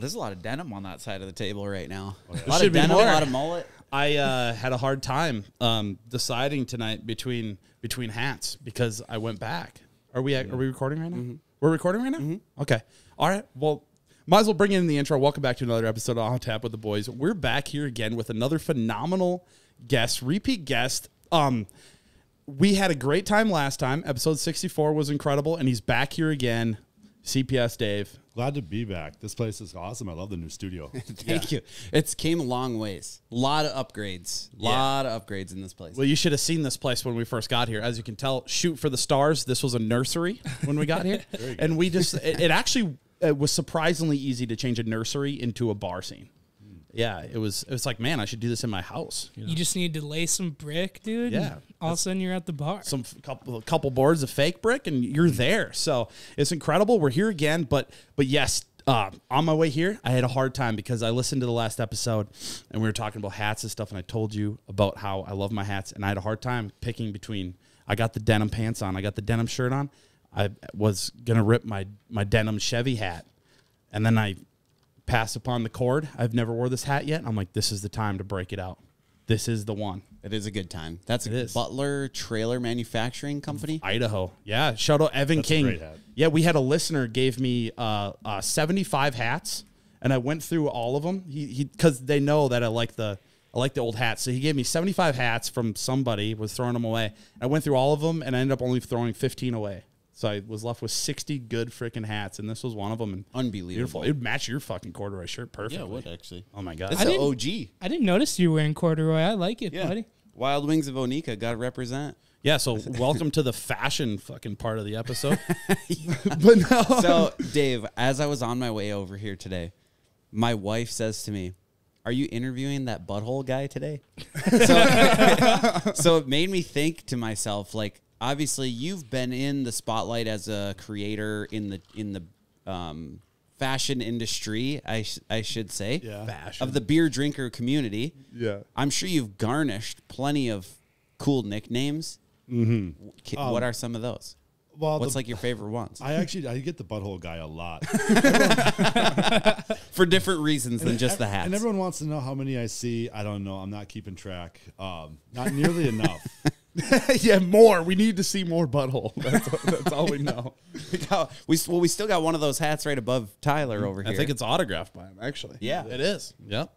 There's a lot of denim on that side of the table right now. A lot of denim, more. a lot of mullet. I uh, had a hard time um, deciding tonight between between hats because I went back. Are we are we recording right now? We're recording right now. Okay. All right. Well, might as well bring in the intro. Welcome back to another episode of On Tap with the Boys. We're back here again with another phenomenal guest, repeat guest. Um, we had a great time last time. Episode sixty four was incredible, and he's back here again. CPS Dave. Glad to be back. This place is awesome. I love the new studio. Thank you. It's came a long ways. A lot of upgrades. A lot of upgrades in this place. Well, you should have seen this place when we first got here. As you can tell, shoot for the stars. This was a nursery when we got here, and we just it, it actually it was surprisingly easy to change a nursery into a bar scene. Yeah, it was. It was like, man, I should do this in my house. You know? You just need to lay some brick, dude. Yeah. All of a sudden you're at the bar. Some f- couple a couple boards of fake brick, and you're there. So it's incredible. We're here again, but but yes. Uh, on my way here, I had a hard time because I listened to the last episode and we were talking about hats and stuff, and I told you about how I love my hats, and I had a hard time picking between. I got the denim pants on, I got the denim shirt on. I was gonna rip my my denim Chevy hat, and then I passed upon the cord. I've never wore this hat yet. I'm like, this is the time to break it out. This is the one. it is a good time. That's It a is. Butler Trailer Manufacturing Company. Idaho. Yeah. Shout out Evan That's a King. great hat. Yeah, we had a listener gave me uh, uh, 75 hats, and I went through all of them. He because they know that I like the I like the old hats, so he gave me 75 hats from somebody was throwing them away. I went through all of them, and I ended up only throwing 15 away. So I was left with 60 good freaking hats, and this was one of them. And Unbelievable. beautiful. It would match your fucking corduroy shirt perfectly. Yeah, it would actually. Oh my god. That's I the didn't- OG. I didn't notice you were wearing corduroy. I like it, Yeah. buddy. Wild Wings of Onika. Got to represent. Yeah, so welcome to the fashion fucking part of the episode. but no. So, Dave, as I was on my way over here today, my wife says to me, Are you interviewing that butthole guy today? so, so it made me think to myself, like, obviously you've been in the spotlight as a creator in the in the um, fashion industry, I sh- I should say, Yeah. Fashion. of the beer drinker community. Yeah. I'm sure you've garnished plenty of cool nicknames. Mm-hmm. what are some of those? Well, What's the- like your favorite ones I actually I get the butthole guy a lot. for different reasons than just the hat. And everyone wants to know how many I see. I don't know. I'm not keeping track. Um, not nearly enough. yeah, more. We need to see more butthole. That's, that's all we know. we got, we well, we still got one of those hats right above Tyler over here. I think it's autographed by him, actually. Yeah. it is. Yep.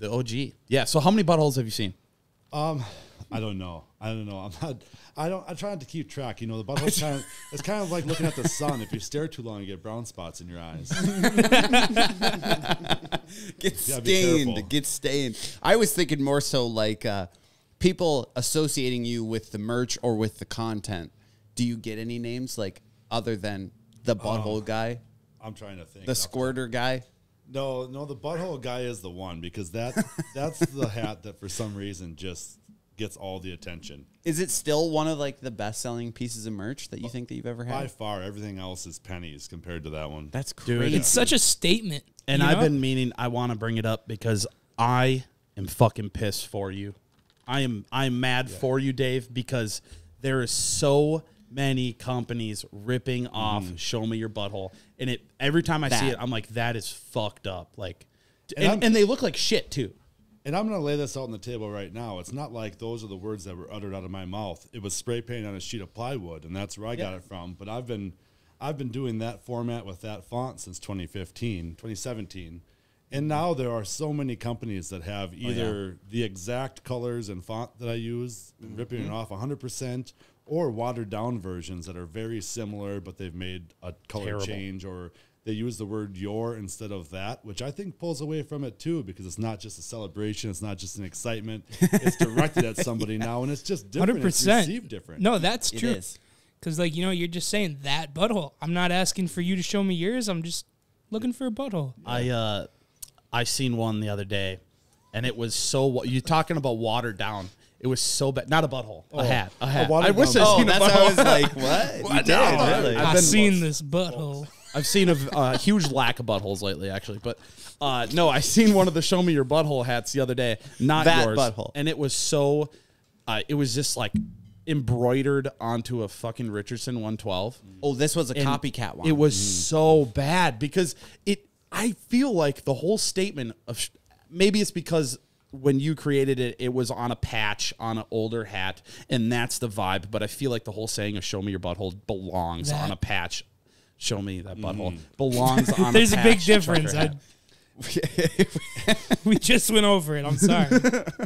The OG. Yeah. So, how many buttholes have you seen? Um, I don't know. I don't know. I'm not. I don't. I try not to keep track. You know, the butthole's kind of. It's kind of like looking at the sun. If you stare too long, you get brown spots in your eyes. get Yeah, be stained, get stained. I was thinking more so like uh, people associating you with the merch or with the content. Do you get any names like other than the uh, butthole guy, I'm trying to think. the squirter guy? No, no, the butthole guy is the one because that that's the hat that for some reason just gets all the attention. Is it still one of like the best selling pieces of merch that you think that you've ever had? By far, everything else is pennies compared to that one. That's Dude, crazy. It's such a statement. And you I've know? been meaning. I want to bring it up because I am fucking pissed for you. I am. I'm mad for you, Dave, because there is so many companies ripping mm-hmm. off "Show Me Your Butthole," and it every time I see it, I'm like, that is fucked up. Like, And and, and they look like shit too. And I'm going to lay this out on the table right now. It's not like those are the words that were uttered out of my mouth. It was spray paint on a sheet of plywood, and that's where I got it from. But I've been, I've been doing that format with that font since 2015, 2017, and now there are so many companies that have either the exact colors and font that I use, ripping it off 100%, or watered down versions that are very similar, but they've made a color Terrible. change or they use the word your instead of that, which I think pulls away from it too, because it's not just a celebration, it's not just an excitement. It's directed at somebody now, and it's just different. Hundred It's percent. received different. No, that's It true. Because like you know, you're just saying that butthole. I'm not asking for you to show me yours. I'm just looking for a butthole. I uh, I seen one the other day, and it was so. wa- You talking about watered down? It was so bad. Not a butthole, a hat, a hat. watered I wish down I Oh, seen a that's how I was butthole. like, what? You did, no. really? I've I've been- seen this butthole. I've seen a uh, huge lack of buttholes lately, actually. But uh, no, I seen one of the "Show Me Your Butthole" hats the other day. Not That yours, butthole. and it was so. Uh, it was just like embroidered onto a fucking Richardson 112. Oh, this was a And copycat one. It was so bad because it I feel like the whole statement of sh- maybe it's because when you created it, it was on a patch on an older hat, and that's the vibe. But I feel like the whole saying of "Show me your butthole" belongs That- on a patch. Show me that butthole mm. belongs on. There's a big patch difference. trucker hat. We just went over it. I'm sorry.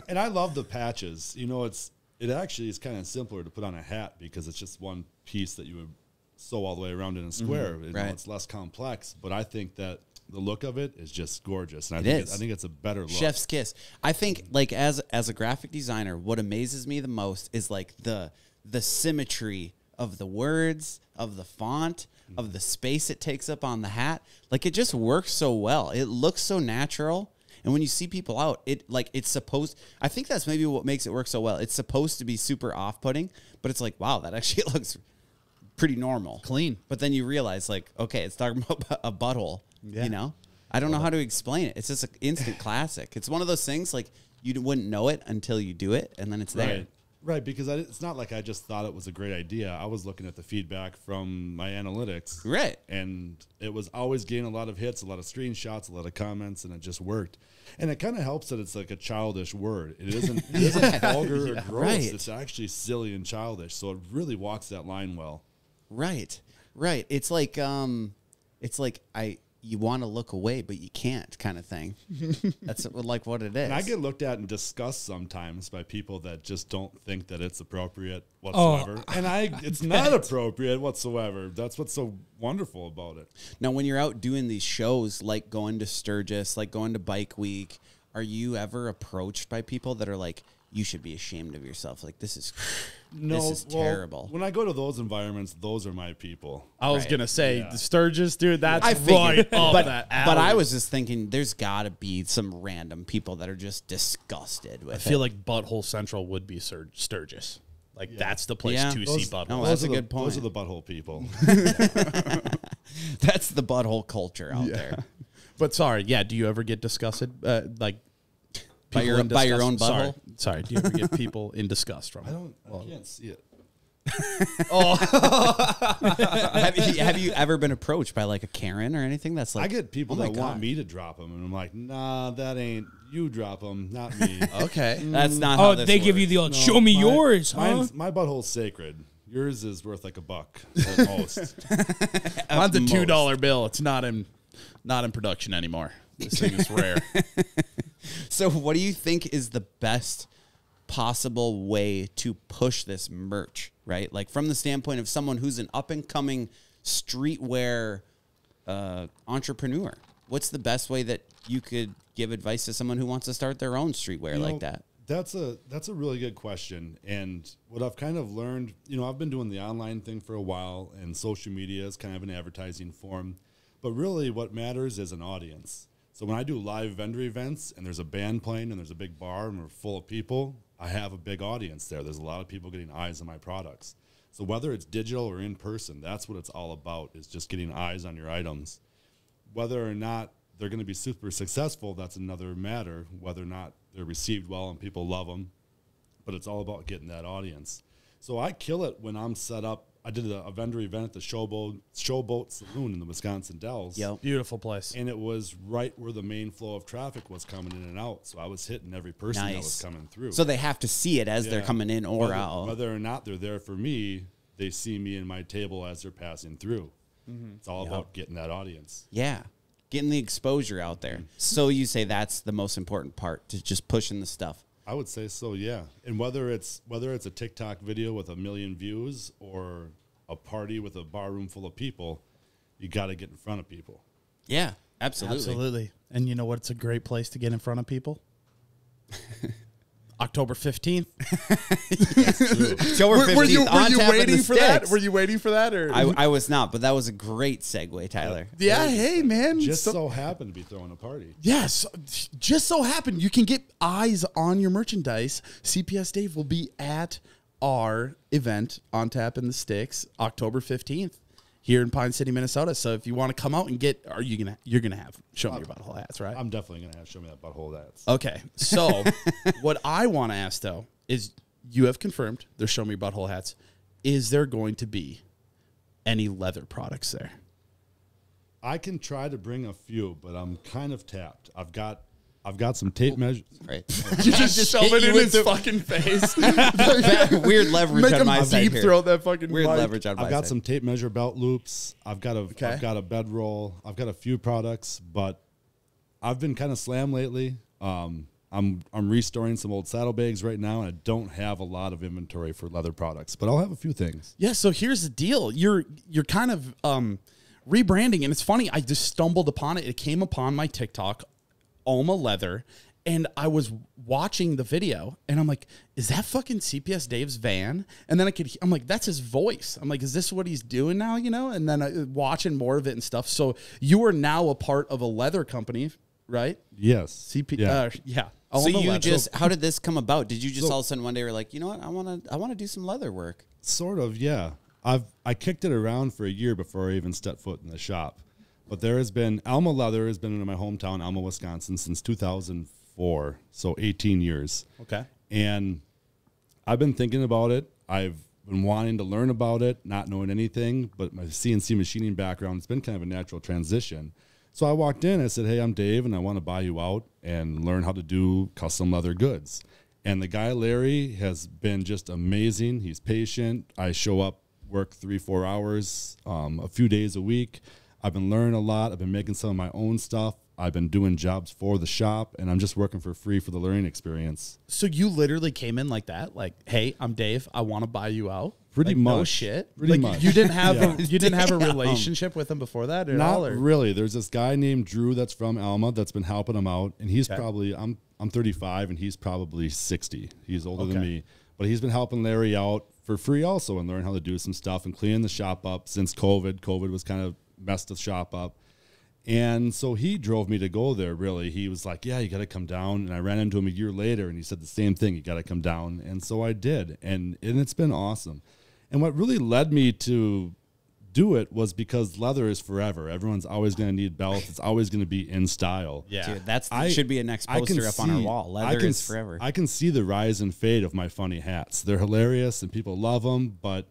And I love the patches. You know, it's it actually is kind of simpler to put on a hat because it's just one piece that you would sew all the way around in a square. Mm-hmm. You know, right. it's less complex, but I think that the look of it is just gorgeous. And I It think is. I think it's a better look. Chef's kiss. I think like as as a graphic designer, what amazes me the most is like the the symmetry of the words, of the font, of the space it takes up on the hat. Like it just works so well. It looks so natural. And when you see people out, it like it's supposed I think that's maybe what makes it work so well. It's supposed to be super off-putting, but it's like, wow, that actually looks pretty normal. Clean. But then you realize like, okay, it's talking about a butthole, you know? I don't know how to explain it. It's just an instant classic. It's one of those things like you wouldn't know it until you do it, and then it's there. Right. Right, because I, it's not like I just thought it was a great idea. I was looking at the feedback from my analytics. Right. And it was always getting a lot of hits, a lot of screenshots, a lot of comments, and it just worked. And it kind of helps that it's like a childish word. It isn't, it isn't vulgar or gross. right. It's actually silly and childish. So it really walks that line well. Right. Right. It's like um it's like I you want to look away but you can't kind of thing. That's uh, like what it is. And I get looked at and discussed sometimes by people that just don't think that it's appropriate Oh, whatsoever. and I it's not appropriate whatsoever. That's what's so wonderful about it. Now, when you're out doing these shows, like going to Sturgis, like going to Bike Week, are you ever approached by people that are like, "You should be ashamed of yourself"? Like this is, this is well, terrible. When I go to those environments, those are my people. I was Right. gonna say Yeah. the Sturgis, dude. That's I right figured, up but that but I was just thinking, there's got to be some random people that are just disgusted with I feel it. like Butthole Central would be Stur- Sturgis. Like that's the place Yeah. to Those- see Butthole. no, that's are a the, good Those are the butthole people. that's the butthole culture out there. But sorry, yeah. Do you ever get disgusted, uh, like By your- in by your disgust- own Sorry, butthole? sorry. Do you ever get people in disgust from? it? I don't. I can't see it. Oh. have, you, have you ever been approached by like a Karen or anything? That's like I get people oh my that want me to drop them, and I'm like, nah, that ain't you. Drop them, not me. Okay. Mm. That's not. Oh, how Oh, this they give you the old No, show me my- yours, huh? mine's- My butthole's sacred. Yours is worth like a buck at most. Mine's a two dollar bill. It's not in, not in production anymore. This thing is rare. So, what do you think is the best possible way to push this merch, right? Like, from the standpoint of someone who's an up and coming streetwear uh, entrepreneur, what's the best way that you could give advice to someone who wants to start their own streetwear You like know, that? That's a that's a really good question. And what I've kind of learned, you know, I've been doing the online thing for a while, and social media is kind of an advertising form. But really, what matters is an audience. So when I do live vendor events and there's a band playing and there's a big bar and we're full of people, I have a big audience there. There's a lot of people getting eyes on my products. So whether it's digital or in person, that's what it's all about is just getting eyes on your items whether or not they're going to be super successful, that's another matter. Whether or not they're received well and people love them, but it's all about getting that audience. So I kill it when I'm set up. I did a, a vendor event at the Showboat Showboat Saloon in the Wisconsin Dells. Yep. Beautiful place. And it was right where the main flow of traffic was coming in and out. So I was hitting every person that was coming through. So, they have to see it as they're coming in or whether, out. Whether or not they're there for me, they see me in my table as they're passing through. Mm-hmm. It's all about getting that audience. Yeah. Getting the exposure out there. So you say that's the most important part to just pushing the stuff. I would say so, yeah. And whether it's whether it's a TikTok video with a million views or a party with a bar room full of people, you got to get in front of people. Yeah, absolutely. Absolutely. And you know what's a great place to get in front of people? October 15th. October 15th, Were, were you, were you waiting for that? Were you waiting for that? Or I, I was not, but that was a great segue, Tyler. yeah, hey, man. Just So- so, happened to be throwing a party. Yes, just so happened you can get eyes on your merchandise. CPS Dave will be at our event on tap in the sticks October 15th here in Pine City, Minnesota. So if you want to come out and get are you going to you're going to have show me your butthole hats, right? I'm definitely gonna have show me that butthole. hats. Okay. So what I want to ask though is you have confirmed there's show me your butthole hats. Is there going to be any leather products there? I can try to bring a few, but I'm kind of tapped. I've got I've got some tape measures. Right. You just, shove it in his the- fucking face. Weird leverage Make on him my side deep here. throat that fucking Weird mic. leverage on my I've got side. some tape measure belt loops. I've got a Okay. have got a bedroll. I've got a few products, but I've been kind of slammed lately. Um, I'm I'm restoring some old saddlebags right now, and I don't have a lot of inventory for leather products, but I'll have a few things. Yeah, so here's the deal. You're you're kind of um rebranding and it's funny, I just stumbled upon it. It came upon my TikTok, Alma Leather, and I was watching the video and I'm like, is that fucking CPS Dave's van? And then I could I'm like, that's his voice. I'm like, is this what he's doing now, you know? And then I, watching more of it and stuff. So you are now a part of a leather company, right? Yes, CP Yeah. uh, yeah. So you Leather. just how did this come about? Did you just So- all of a sudden one day were like, you know what, I want to I want to do some leather work. Sort of, yeah. I've I kicked it around for a year before I even stepped foot in the shop. But there has been Alma Leather has been in my hometown, Alma, Wisconsin, since 2004, so 18 years. Okay. And I've been thinking about it. I've been wanting to learn about it, not knowing anything, but my CNC machining background, it's been kind of a natural transition. So I walked in, I said, Hey, I'm Dave, and I want to buy you out and learn how to do custom leather goods. And the guy, Larry, has been just amazing. He's patient. I show up, work three, four hours, um, a few days a week. I've been learning a lot. I've been making some of my own stuff. I've been doing jobs for the shop, and I'm just working for free for the learning experience. So you literally came in like that, like, "Hey, I'm Dave. I want to buy you out." Pretty Like, No much. shit. Pretty like, much. You didn't have Yeah. a, you didn't have a relationship with him before that at Not all. Or? really. There's this guy named Drew that's from Alma that's been helping him out, and he's Okay. probably I'm I'm 35 and he's probably 60. He's older than me, but he's been helping Larry out for free also and learn how to do some stuff and cleaning the shop up since COVID. COVID was kind of messed the shop up. And so he drove me to go there, really. He was like, Yeah, you got to come down. And I ran into him a year later and he said the same thing, you got to come down. And so I did. And, and it's been awesome. And what really led me to do it was because leather is forever. Everyone's always going to need belts, it's always going to be in style. yeah. Dude, that's I- should be a next poster up on our see- wall. I Leather can is forever. I can see the rise and fade of my funny hats. They're hilarious and people love them, but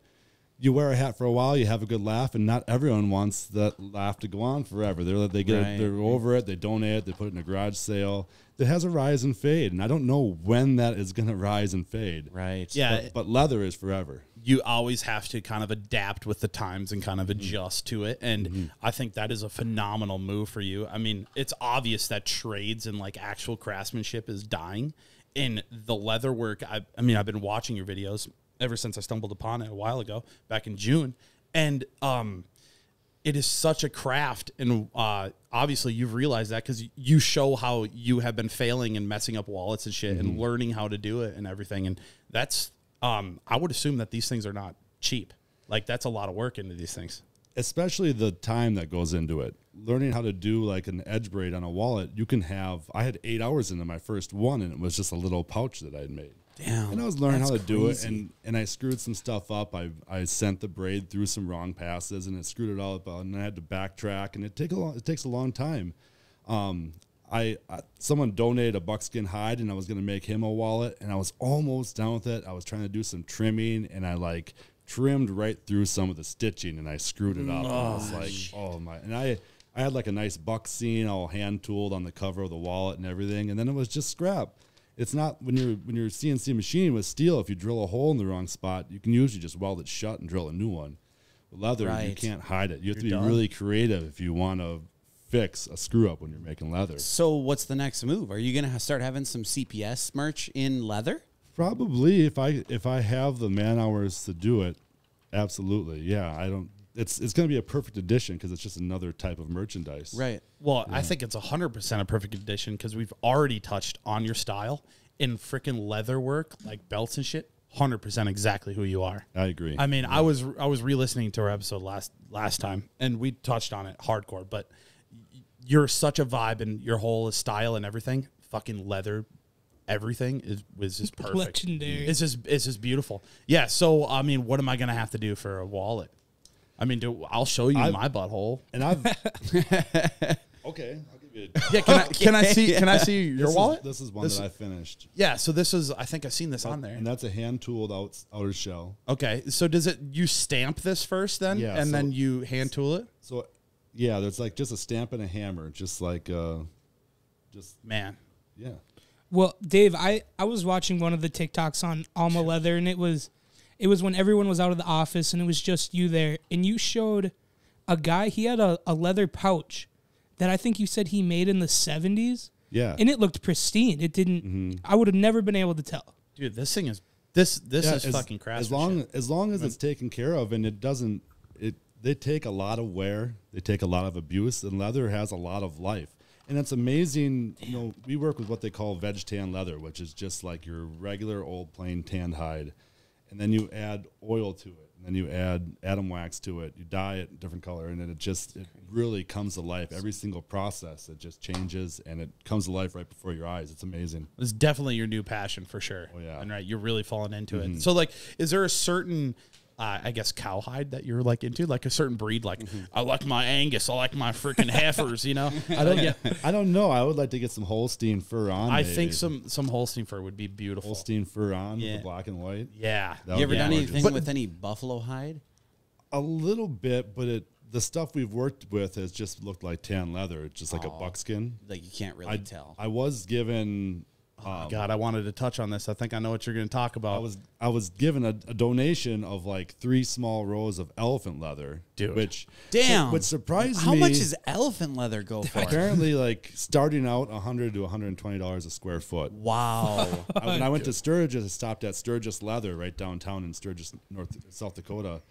you wear a hat for a while, you have a good laugh, and not everyone wants that laugh to go on forever. They're they get Right. they're over it, they donate it, they put it in a garage sale. It has a rise and fade, and I don't know when that is going to rise and fade. right. Yeah. But, but leather is forever. you always have to kind of adapt with the times and kind of mm-hmm. adjust to it. And mm-hmm. I think that is a phenomenal move for you. I mean, it's obvious that trades and like actual craftsmanship is dying. In the leather work, I, I mean, I've been watching your videos ever since I stumbled upon it a while ago, back in June. And um, it is such a craft and uh, obviously you've realized that because you show how you have been failing and messing up wallets and shit and learning how to do it and everything and that's um, i would assume that these things are not cheap like that's a lot of work into these things especially the time that goes into it. Learning how to do like an edge braid on a wallet, you can have. I had eight hours into my first one, and it was just a little pouch that I had made. Damn, And I was learning how to do it, and and I screwed some stuff up. I I sent the braid through some wrong passes, and it screwed it all up, and I had to backtrack, and it take a long, it takes a long time. Um, I, I someone donated a buckskin hide, and I was gonna make him a wallet, and I was almost done with it. I was trying to do some trimming, and I like trimmed right through some of the stitching, and I screwed it up. and I was like, oh my! And I I had like a nice buck scene all hand tooled on the cover of the wallet and everything, and then it was just scrap. It's not when you're when you're CNC machining with steel. If you drill a hole in the wrong spot, you can usually just weld it shut and drill a new one. With leather, you can't hide it. You have to You're be done. really creative if you want to fix a screw up when you're making leather. So what's the next move? Are you gonna start having some CPS merch in leather? Probably if I if I have the man hours to do it, absolutely. Yeah, I don't. It's it's going to be a perfect addition because it's just another type of merchandise. Right. well i think it's 100% a perfect addition because we've already touched on your style in freaking leather work like belts and shit 100% exactly who you are I agree. I mean, I was I was re-listening to our episode last last time, and we touched on it hardcore. But you're such a vibe, and your whole style and everything, fucking leather, everything is was just perfect. Legendary. It's just it's just beautiful. Yeah. So I mean, what am I gonna have to do for a wallet? I mean, do I'll show you I- my butthole. and I've okay. I'll give you. A, Yeah. Can I can I see can I see your this wallet? Is, this is one This- that I finished, yeah. So this is I think I've seen this on there. and that's a hand tooled out, outer shell. Okay. So does it you stamp this first then, Yeah, and so- then you hand tool it? So Yeah, there's like just a stamp and a hammer, just like uh, just Man, yeah. Well, Dave, I, I was watching one of the TikToks on Alma Leather, and it was it was when everyone was out of the office, and it was just you there, and you showed a guy. He had a, a leather pouch that I think you said he made in the seventies, Yeah. and it looked pristine. It didn't. Mm-hmm. I would have never been able to tell. dude, this thing is this this Yeah, is as, fucking craftsmanship. As long as long as it's taken care of and it doesn't it they take a lot of wear, they take a lot of abuse, and leather has a lot of life. And it's amazing, you know, we work with what they call veg tan leather, which is just like your regular old plain tanned hide. And then you add oil to it, and then you add atom wax to it, you dye it a different color, and then it just it really comes to life. Every single process it just changes and it comes to life right before your eyes. It's amazing. It's definitely your new passion for sure. Oh, yeah. and right, you're really falling into it. Mm-hmm. So, like, is there a certain, uh, I guess, cowhide that you're like into, like a certain breed? Like, I like my Angus, I like my freaking heifers. You know, I don't Yeah, I don't know. I would like to get some Holstein fur on. I maybe. think some some Holstein fur would be beautiful. Holstein fur on Yeah. with the black and white. Yeah, That You ever done gorgeous. anything But- with any buffalo hide? A little bit, but it the stuff we've worked with has just looked like tan leather. Just like Oh. a buckskin. Like you can't really I tell. I was given. Oh, Um, God, I wanted to touch on this. I think I know what you're going to talk about. I was I was given a, a donation of like three small rows of elephant leather, Dude. Which Damn. which surprised How me. How much does elephant leather go for? apparently like starting out hundred to one hundred and twenty dollars a square foot. wow. I, when I went to Sturgis, I stopped at Sturgis Leather right downtown in Sturgis, North South Dakota,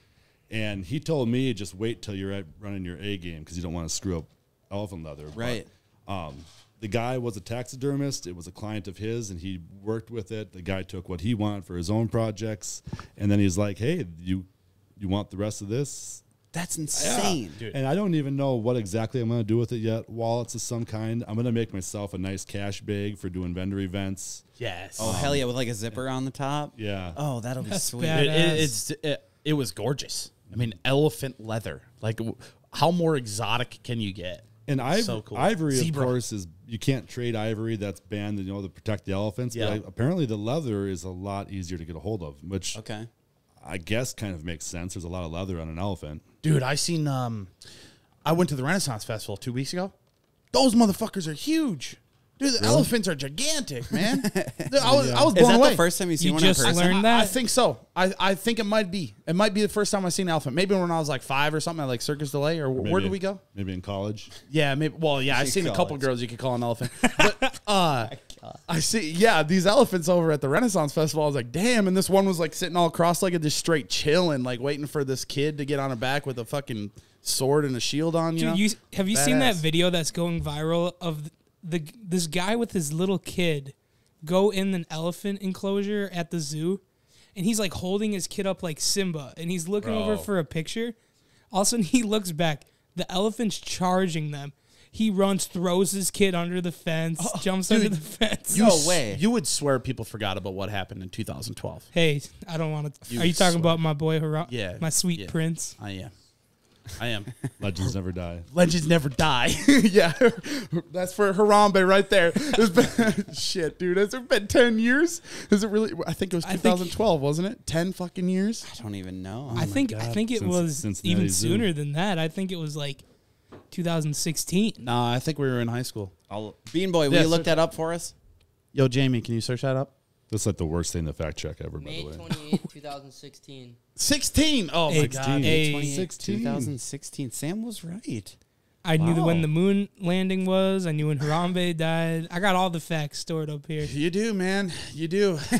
and he told me just wait till you're at running your A game because you don't want to screw up elephant leather. But, Right. um, the guy was a taxidermist. It was a client of his, and he worked with it. The guy took what he wanted for his own projects, and then he's like, "Hey, you, you want the rest of this?" That's insane. Dude. And I don't even know what exactly I'm going to do with it yet. Wallets of some kind. I'm going to make myself a nice cash bag for doing vendor events. yes. Oh hell um, yeah, with like a zipper on the top. Yeah. Oh, that'll be That's sweet. It, it, it's it, it was gorgeous. I mean, elephant leather. Like, how more exotic can you get? And ivory, So cool. ivory Zebra. of course, is you can't trade ivory. That's banned, you know, to protect the elephants. Yeah. But I, apparently, the leather is a lot easier to get a hold of, which Okay. I guess kind of makes sense. There's a lot of leather on an elephant. Dude, I seen um I went to the Renaissance Festival two weeks ago. Those motherfuckers are huge. Dude, the elephants are gigantic, man. Dude, I was I was Is blown that away. the first time you seen You one just in person? learned- I, I think so. I, I think it might be. It might be the first time I've seen an elephant. Maybe when I was like five or something at like Circus Delay or where Maybe- did we go? Maybe in college. Yeah, maybe. Well, yeah, I've You seen a couple it. girls you could call an elephant. But uh, I see, yeah, these elephants over at the Renaissance Festival. I was like, damn. And this one was like sitting all cross legged, just straight chilling, like waiting for this kid to get on her back with a fucking sword and a shield on. You Dude, know? you have you seen that video that's going viral of the this guy with his little kid go in an elephant enclosure at the zoo, and he's like holding his kid up like Simba, and he's looking over for a picture. All of a sudden, he looks back. The elephant's charging them. He runs, throws his kid under the fence, oh, jumps under the fence. You No s- way. You would swear people forgot about what happened in 2012. hey, I don't want to. Are you talking swear. about my boy Hara? Yeah, my sweet yeah. prince. I am. I am. Legends never die. Legends never die. yeah, that's for Harambe right there. It's been, shit, dude. Has it been ten years? Is it really? I think it was I think- 2012, wasn't it? Ten fucking years. I don't even know. I oh think I think it Since- was Cincinnati even Zoo. sooner than that. I think it was like 2016. Nah, I think we were in high school. I'll, Bean Boy, will Yeah, you look search- that up for us? Yo, Jamie, can you search that up? That's like the worst thing to fact check ever, by the way. 28, 2016. 16. Oh my Hey, god. hey, 2016. 2016. Sam was right. I knew when the moon landing was. I knew when Harambe died. I got all the facts stored up here. You do, man. You do.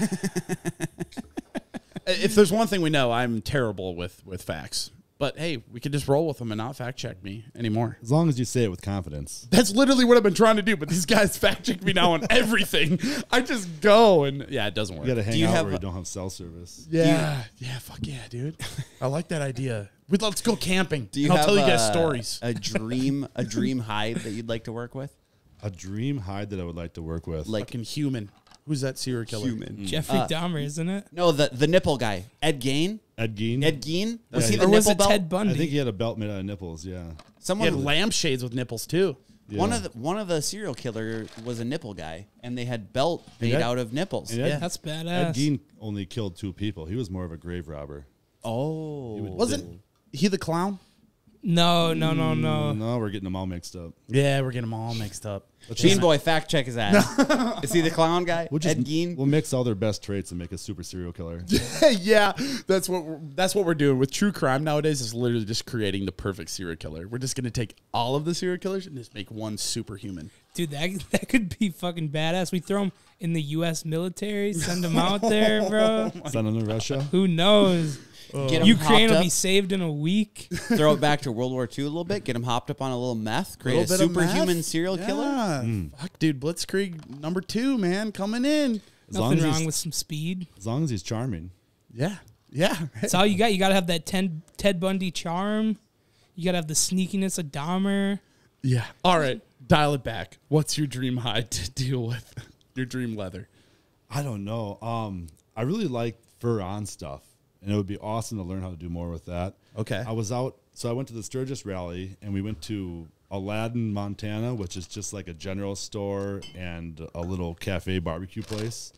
if there's one thing we know, I'm terrible with with facts. But hey, we could just roll with them and not fact check me anymore. As long as you say it with confidence. That's literally what I've been trying to do, but these guys fact check me now on everything. I just go and yeah, it doesn't work. You got to hang you out have where a- you don't have cell service. yeah, yeah, fuck yeah, dude. I like that idea. We let's go camping. Do you and I'll have tell you a, guys stories. a dream, a dream hide that you'd like to work with? A dream hide that I would like to work with. Like Fucking human. Who's that serial killer? human. Jeffrey Uh, Dahmer, isn't it? No, the the nipple guy, Ed Gein. Ed Gein. Ed Gein was Yeah, he he- the Or was nipple it belt? Ted I think he had a belt made out of nipples. Yeah. He Someone had lampshades with nipples too. yeah. One of the one of the serial killer was a nipple guy, and they had belt made Ed- out of nipples. and Ed, Yeah. That's badass. Ed badass. Gein only killed two people. He was more of a grave robber. Oh, Wasn't he the clown? No, no, no, no. Mm, no, we're getting them all mixed up. Yeah, we're getting them all mixed up. Bean Boy, fact check his ass. Is he the clown guy? We'll just Ed Gein? we'll mix all their best traits and make a super serial killer. yeah, that's what we're, that's what we're doing with true crime nowadays. Is literally just creating the perfect serial killer. We're just gonna take all of the serial killers and just make one superhuman. Dude, that that could be fucking badass. We throw them in the U.S. military, send them out there, bro. Oh send them to Russia. Who knows? Get him Ukraine hopped will up, be saved in a week. throw it back to World War II a little bit. Get him hopped up on a little meth. Create a Little bit of superhuman meth? serial killer. Yeah. Fuck, dude, Blitzkrieg number two, man, coming in. As long Nothing as, wrong he's, with some speed. as long as he's charming. Yeah, yeah. That's all you got. You got to have that Ted, Ted Bundy charm. You got to have the sneakiness of Dahmer. Yeah. All right, dial it back. What's your dream hide to deal with? Your dream leather. I don't know. Um, I really like fur on stuff, and it would be awesome to learn how to do more with that. Okay. I was out, so I went to the Sturgis rally, and we went to Aladdin, Montana, which is just like a general store and a little cafe barbecue place.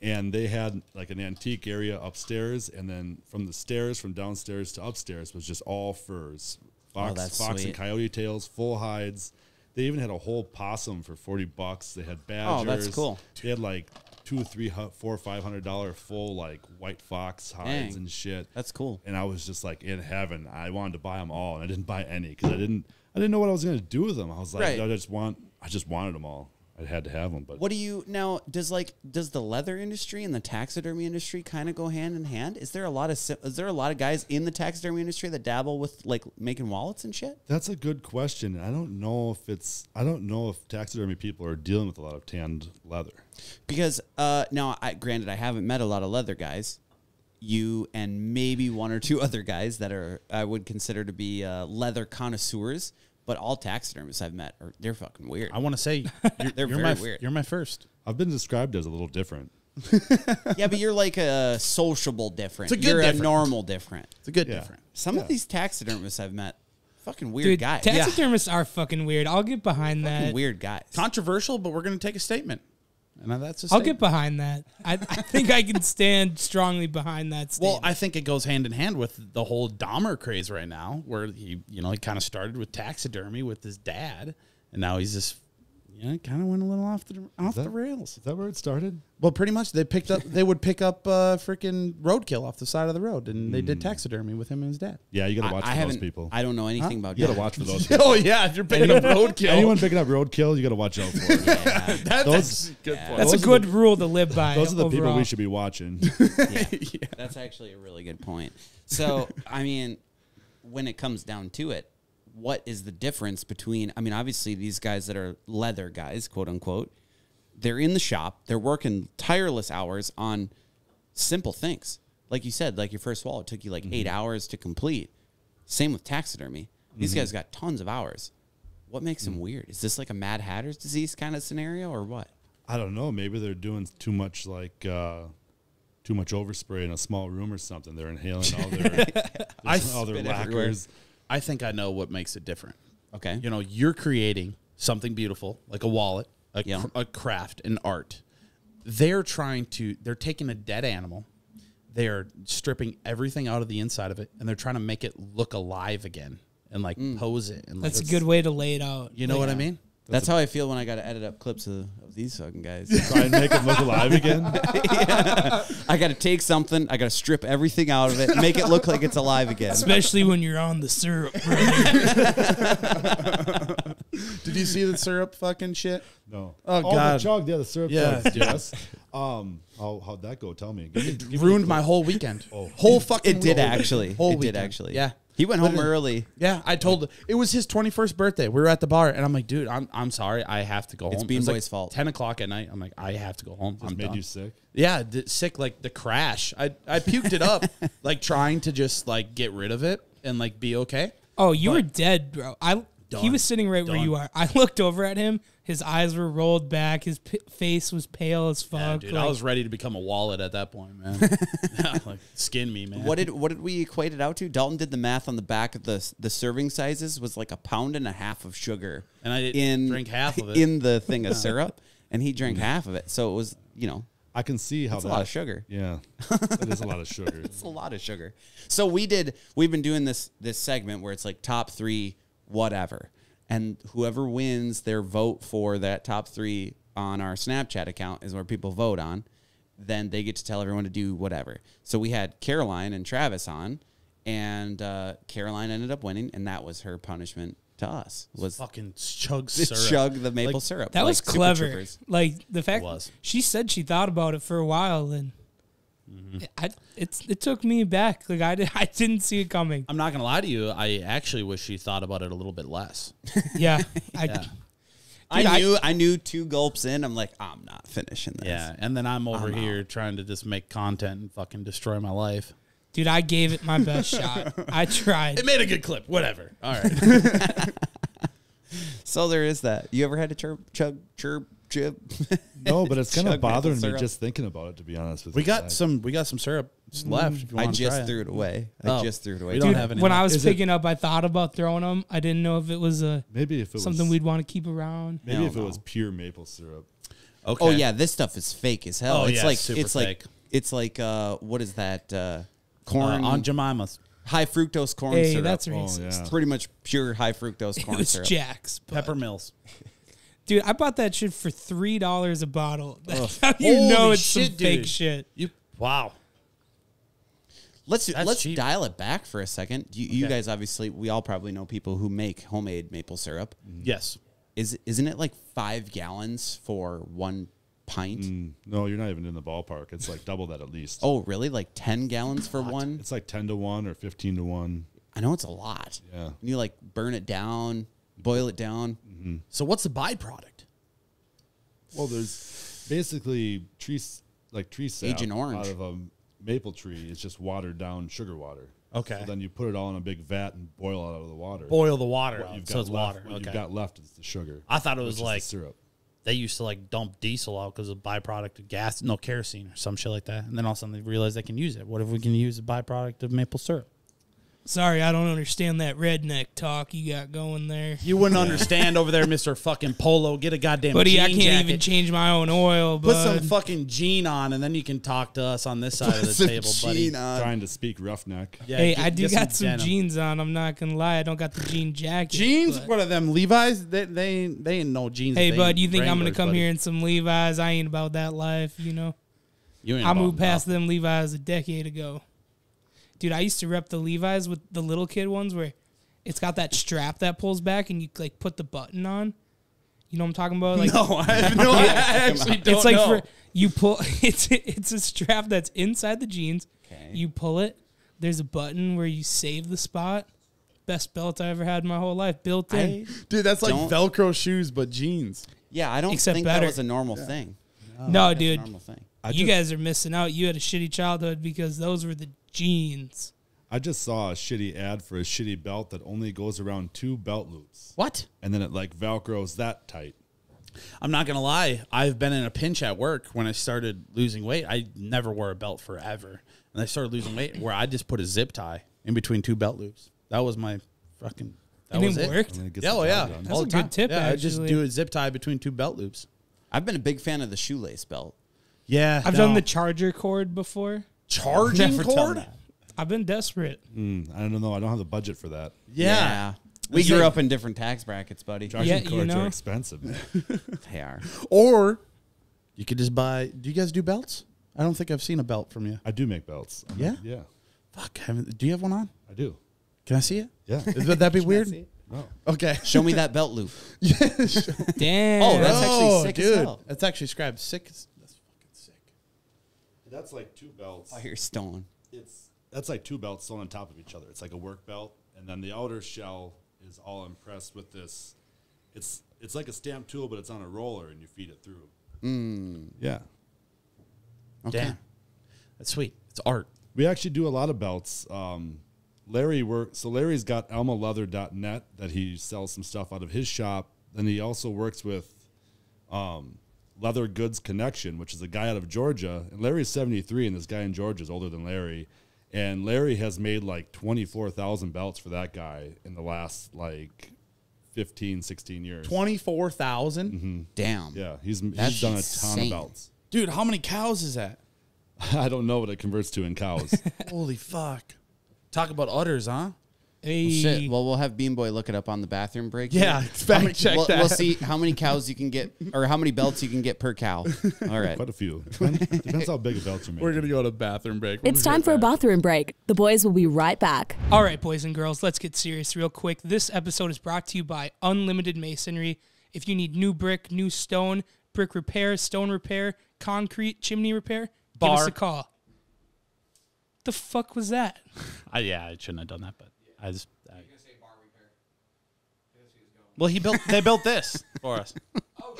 And they had like an antique area upstairs, and then from the stairs, from downstairs to upstairs, was just all furs, fox, Oh, fox sweet. and coyote tails, full hides. They even had a whole possum for forty bucks. They had badgers. Oh, that's cool. They had like two, three, four, five hundred dollar full like white fox hides Dang. and shit. That's cool. And I was just like in heaven. I wanted to buy them all, and I didn't buy any because I didn't. I didn't know what I was going to do with them. I was like, Right. I just want. I just wanted them all. I had to have them, but What do you now? Does like does the leather industry and the taxidermy industry kind of go hand in hand? Is there a lot of is there a lot of guys in the taxidermy industry that dabble with like making wallets and shit? that's a good question. I don't know if it's. I don't know if taxidermy people are dealing with a lot of tanned leather. Because uh, now, I, granted, I haven't met a lot of leather guys. You and maybe one or two other guys that are I would consider to be uh, leather connoisseurs, but all taxidermists I've met are they're fucking weird. I want to say you're, They're you're very my weird. you're my first. I've been described as a little different. yeah, but you're like a sociable different. It's a good you're different. a normal different. It's a good Yeah. different. Some Yeah. of these taxidermists I've met, fucking weird Dude, guys. taxidermists are fucking weird. I'll get behind Fucking that. weird guys. Controversial, but we're gonna take a statement, and that's a I'll get behind that. I, I think I can stand strongly behind that Well. I think it goes hand in hand with the whole Dahmer craze right now, where he, you know, he kind of started with taxidermy with his dad, and now he's just, you know, kind of went a little off the off the rails. Is that where it started? Well, pretty much they picked up, they would pick up uh, freaking roadkill off the side of the road, and they did taxidermy with him and his dad. Yeah, you got to watch I, I for those people. I don't know anything about you got to watch for those. people. oh yeah, if you're picking up roadkill, Anyone picking up roadkill, you got to watch out for. it. that, Those- that's a good yeah. point. That's a those are good rule to live by. Those are the people we should be watching. Yeah. That's actually a really good point. So, I mean, when it comes down to it, what is the difference between? I mean, obviously, these guys that are leather guys, quote unquote, they're in the shop, they're working tireless hours on simple things. Like you said, like your first wall, it took you like eight mm-hmm. hours to complete. Same with taxidermy. These mm-hmm. guys got tons of hours. What makes them mm. weird? Is this like a Mad Hatter's disease kind of scenario or what? I don't know. Maybe they're doing too much like uh, too much overspray in a small room or something. They're inhaling all their I all their spit everywhere. Lacquers. I think I know what makes it different. Okay. You know, you're creating something beautiful, like a wallet, a, Yeah. cr- a craft, an art. They're trying to, they're taking a dead animal, they are stripping everything out of the inside of it, and they're trying to make it look alive again and like mm. pose it. And That's a good way to lay it out. You know what I mean? That's, how I feel when I got to edit up clips of, of these fucking guys. Try and make them look alive again. I got to take something, I got to strip everything out of it, make it look like it's alive again. Especially when you're on the syrup. Did you see the syrup fucking shit? No. Oh, the God. chug. Yeah, the syrup. Yeah, chug. Yes. Um. How how'd that go? Tell me. Give me, give me Ruined the my whole weekend. Oh. Whole fucking It did weekend. actually. Whole it did actually. Yeah. He went home Literally. early. Yeah, I told it was his 21st birthday. We were at the bar, and I'm like, dude, I'm, I'm sorry, I have to go It's home. Bean It was like Boy's fault. 10 o'clock at night. I'm like, I have to go home. I'm Made done. you sick. Yeah, d- sick like the crash. I I puked it up, like trying to just like get rid of it and like be okay. Oh, you were dead, bro. I he Done. was sitting right where Done. you are. I looked over at him. His eyes were rolled back. His p- face was pale as fuck. Yeah, dude, I was ready to become a wallet at that point, man. Like skin me, man. What did what did we equate it out to? Dalton did the math on the back of the the serving sizes was like a pound and a half of sugar, And I didn't in drink half of it. in the thing of syrup, and he drank half of it. So it was you know I can see how That's a lot of sugar. Yeah, that is a lot of sugar. It's a lot of sugar. So we did. We've been doing this this segment where it's like top three, whatever, and whoever wins their vote for that top three on our Snapchat account is where people vote on. Then they get to tell everyone to do whatever. So we had Caroline and Travis on, and uh, Caroline ended up winning, and that was her punishment to us. Was Fucking chug syrup. chug the maple Like, syrup. That like was clever. Like the fact was. she said she thought about it for a while, and Mm-hmm. I, it's it took me back. Like I did, I didn't see it coming. I'm not gonna lie to you. I actually wish she thought about it a little bit less. Yeah, I, Yeah. I Dude, I- knew. I, knew two gulps in. I'm like, I'm not finishing this. Yeah, and then I'm over I'm here trying to just make content and fucking destroy my life. dude, I gave it my best shot. I tried. It made a good clip. Whatever. All right. So there is that. You ever had to chirp, chug, chirp, chip? No, but it's kind of bothering me just thinking about it. To be honest with we you, we got Like, some. We got some syrup left. If you I just try threw it away. I Oh. just threw it away. We don't Dude, have any when left. I was Is it- picking up, I thought about throwing them. I didn't know if it was a Maybe if it something was, we'd want to keep around. maybe Hell if it was pure maple syrup. Okay. Oh yeah, this stuff is fake as hell. Oh, it's yeah, like super it's like fake. it's like uh what is that? Uh Uh, corn Aunt Jemima's high fructose corn Hey, syrup. that's Oh, yeah. It's pretty much pure high fructose It corn was syrup. Jack's. but- Pepper Mills. Dude, I bought that shit for three dollars a bottle. That's how you Holy know it's shit, some fake dude. shit. You wow. Let's That's let's cheap. dial it back for a second. You, you Okay. guys obviously we all probably know people who make homemade maple syrup. Yes. Is isn't it like five gallons for one pint? Mm, no, you're not even in the ballpark. It's like double that at least. Oh, really? Like ten gallons for one? It's like ten to one or fifteen to one. I know it's a lot. Yeah. And you like burn it down, boil it down. Mm-hmm. So what's the byproduct? Well, there's basically trees like tree sap Agent Orange. out of a maple tree. It's just watered down sugar water. Okay. So then you put it all in a big vat and boil it out of the water. Boil the water, you've so got it's left, water. What Okay. you've got left is the sugar. I thought it was like syrup. they used to like dump diesel out because of byproduct of gas, no kerosene or some shit like that, and then all of a sudden they realized they can use it. What if we can use a byproduct of maple syrup? Sorry, I don't understand that redneck talk you got going there. You wouldn't understand over there, Mister Fucking Polo. Get a goddamn Buddy, I can't jacket. even change my own oil, Put bud. some fucking jean on, and then you can talk to us on this side of the Some table, buddy. sheen on. Trying to speak roughneck. Yeah, hey, get- I do get got some, denim. jeans on. I'm not gonna lie, I don't got the jean jacket. Jeans? but- What are them? Levi's? They they ain't, they ain't no jeans. Hey, bud, you think I'm gonna come buddy. here in some Levi's? I ain't about that life, you know. You ain't I moved past nothing. them Levi's a decade ago. Dude, I used to rep the Levi's with the little kid ones where it's got that strap that pulls back and you like put the button on. You know what I'm talking about? Like No, I, no, I actually don't it's like know. for you pull it's it's a strap that's inside the jeans. Okay. You pull it. There's a button where you save the spot. Best belt I ever had in my whole life. Built in. I, Dude, that's like Don't- Velcro shoes, but jeans. yeah, I don't Except think better. that was a normal thing. no, That's a dude. normal thing. You just, guys are missing out. You had a shitty childhood because those were the jeans. I just saw a shitty ad for a shitty belt that only goes around two belt loops, What? and then it like velcros that tight. I'm not gonna lie. I've been in a pinch at work when I started losing weight. I never wore a belt forever, and I started losing weight where I just put a zip tie in between two belt loops. That was my fucking. That And was it it. worked? It Yeah, oh yeah, done. That's all a good time. tip, Yeah, I just do a zip tie between two belt loops. I've been a big fan of the shoelace belt. Yeah, I've done the charger cord before. Charging Never done cord. that. I've been desperate. Mm, I don't know. I don't have the budget for that. Yeah. We It's grew like- up in different tax brackets, buddy. Charging Yeah, you cords know. are expensive. Man. They are. or you could just buy. Do you guys do belts? I don't think I've seen a belt from you. I do make belts. I'm Yeah? like, yeah, Fuck, haven't, do you have one on? I do. Can I see it? Yeah. Would that be weird? No. Okay. Show me that belt loop. Damn. Oh, that's actually sick as dude. hell. That's actually scribed sick. as- That's fucking sick. That's like two belts. I hear stone. It's that's like two belts sewn on top of each other. It's like a work belt, and then the outer shell is all impressed with this. It's it's like a stamp tool, but it's on a roller, and you feed it through. Mm, Yeah, okay. Damn. That's sweet. It's art. we actually do a lot of belts. Um, Larry work so Larry's got AlmaLeather.net that he sells some stuff out of his shop. Then he also works with um, Leather Goods Connection, which is a guy out of Georgia. And Larry's 73, and this guy in Georgia is older than Larry. And Larry has made like 24,000 belts for that guy in the last like 15, 16 years. Twenty four thousand. Mm-hmm. Damn. Yeah, he's, That's he's done a ton of belts. Dude, how many cows is that? I don't know what it converts to in cows. Holy fuck. Talk about udders, huh? Hey, Shit. Well, we'll have Bean Boy look it up on the bathroom break. Yeah, here. fact many- check we'll, that. We'll see how many cows you can get, or how many belts you can get per cow. All right. Quite a few. Depends, depends how big a belt you're making. We're gonna go to a bathroom break. We'll It's time right for a bathroom break. The boys will be right back. All right, boys and girls, let's get serious real quick. This episode is brought to you by Unlimited Masonry. If you need new brick, new stone, brick repair, stone repair, concrete, chimney repair, give us a call. The fuck was that? I, yeah, I shouldn't have done that, but I just. I, well, he built. They built this for us. Oh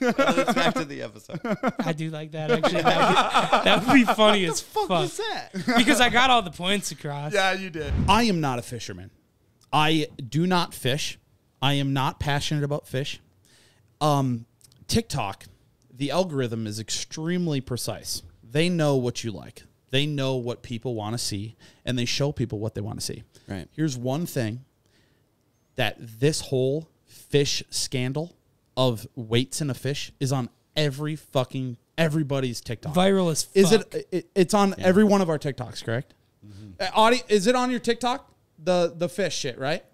Let's back to the episode. I do like that actually. That would, that be funny as fuck. that? Because I got all the points across. Yeah, you did. I am not a fisherman. I do not fish. I am not passionate about fish. Um, TikTok, the algorithm is extremely precise. They know what you like. They know what people want to see, and they show people what they want to see. Right. Here's one thing that this whole fish scandal of weights in a fish is on every fucking everybody's TikTok. Viral as fuck. Is it, it? It's on every one of our TikToks, correct? Uh, audi- is it on your TikTok? The the fish shit, right?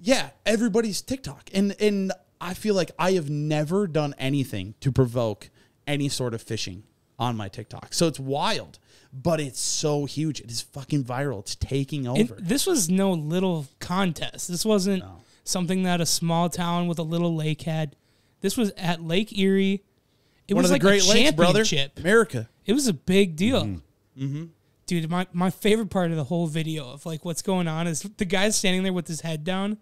Yeah, everybody's TikTok, and and I feel like I have never done anything to provoke any sort of fishing on my TikTok. So it's wild, but it's so huge. It is fucking viral. It's taking And over. this was no little contest. This wasn't something that a small town with a little lake had. This was at Lake Erie. It one was of the like Great a Lakes, brother. championship. America. It was a big deal. Mm-hmm. Dude, my, my favorite part of the whole video of like what's going on is the guy's standing there with his head down,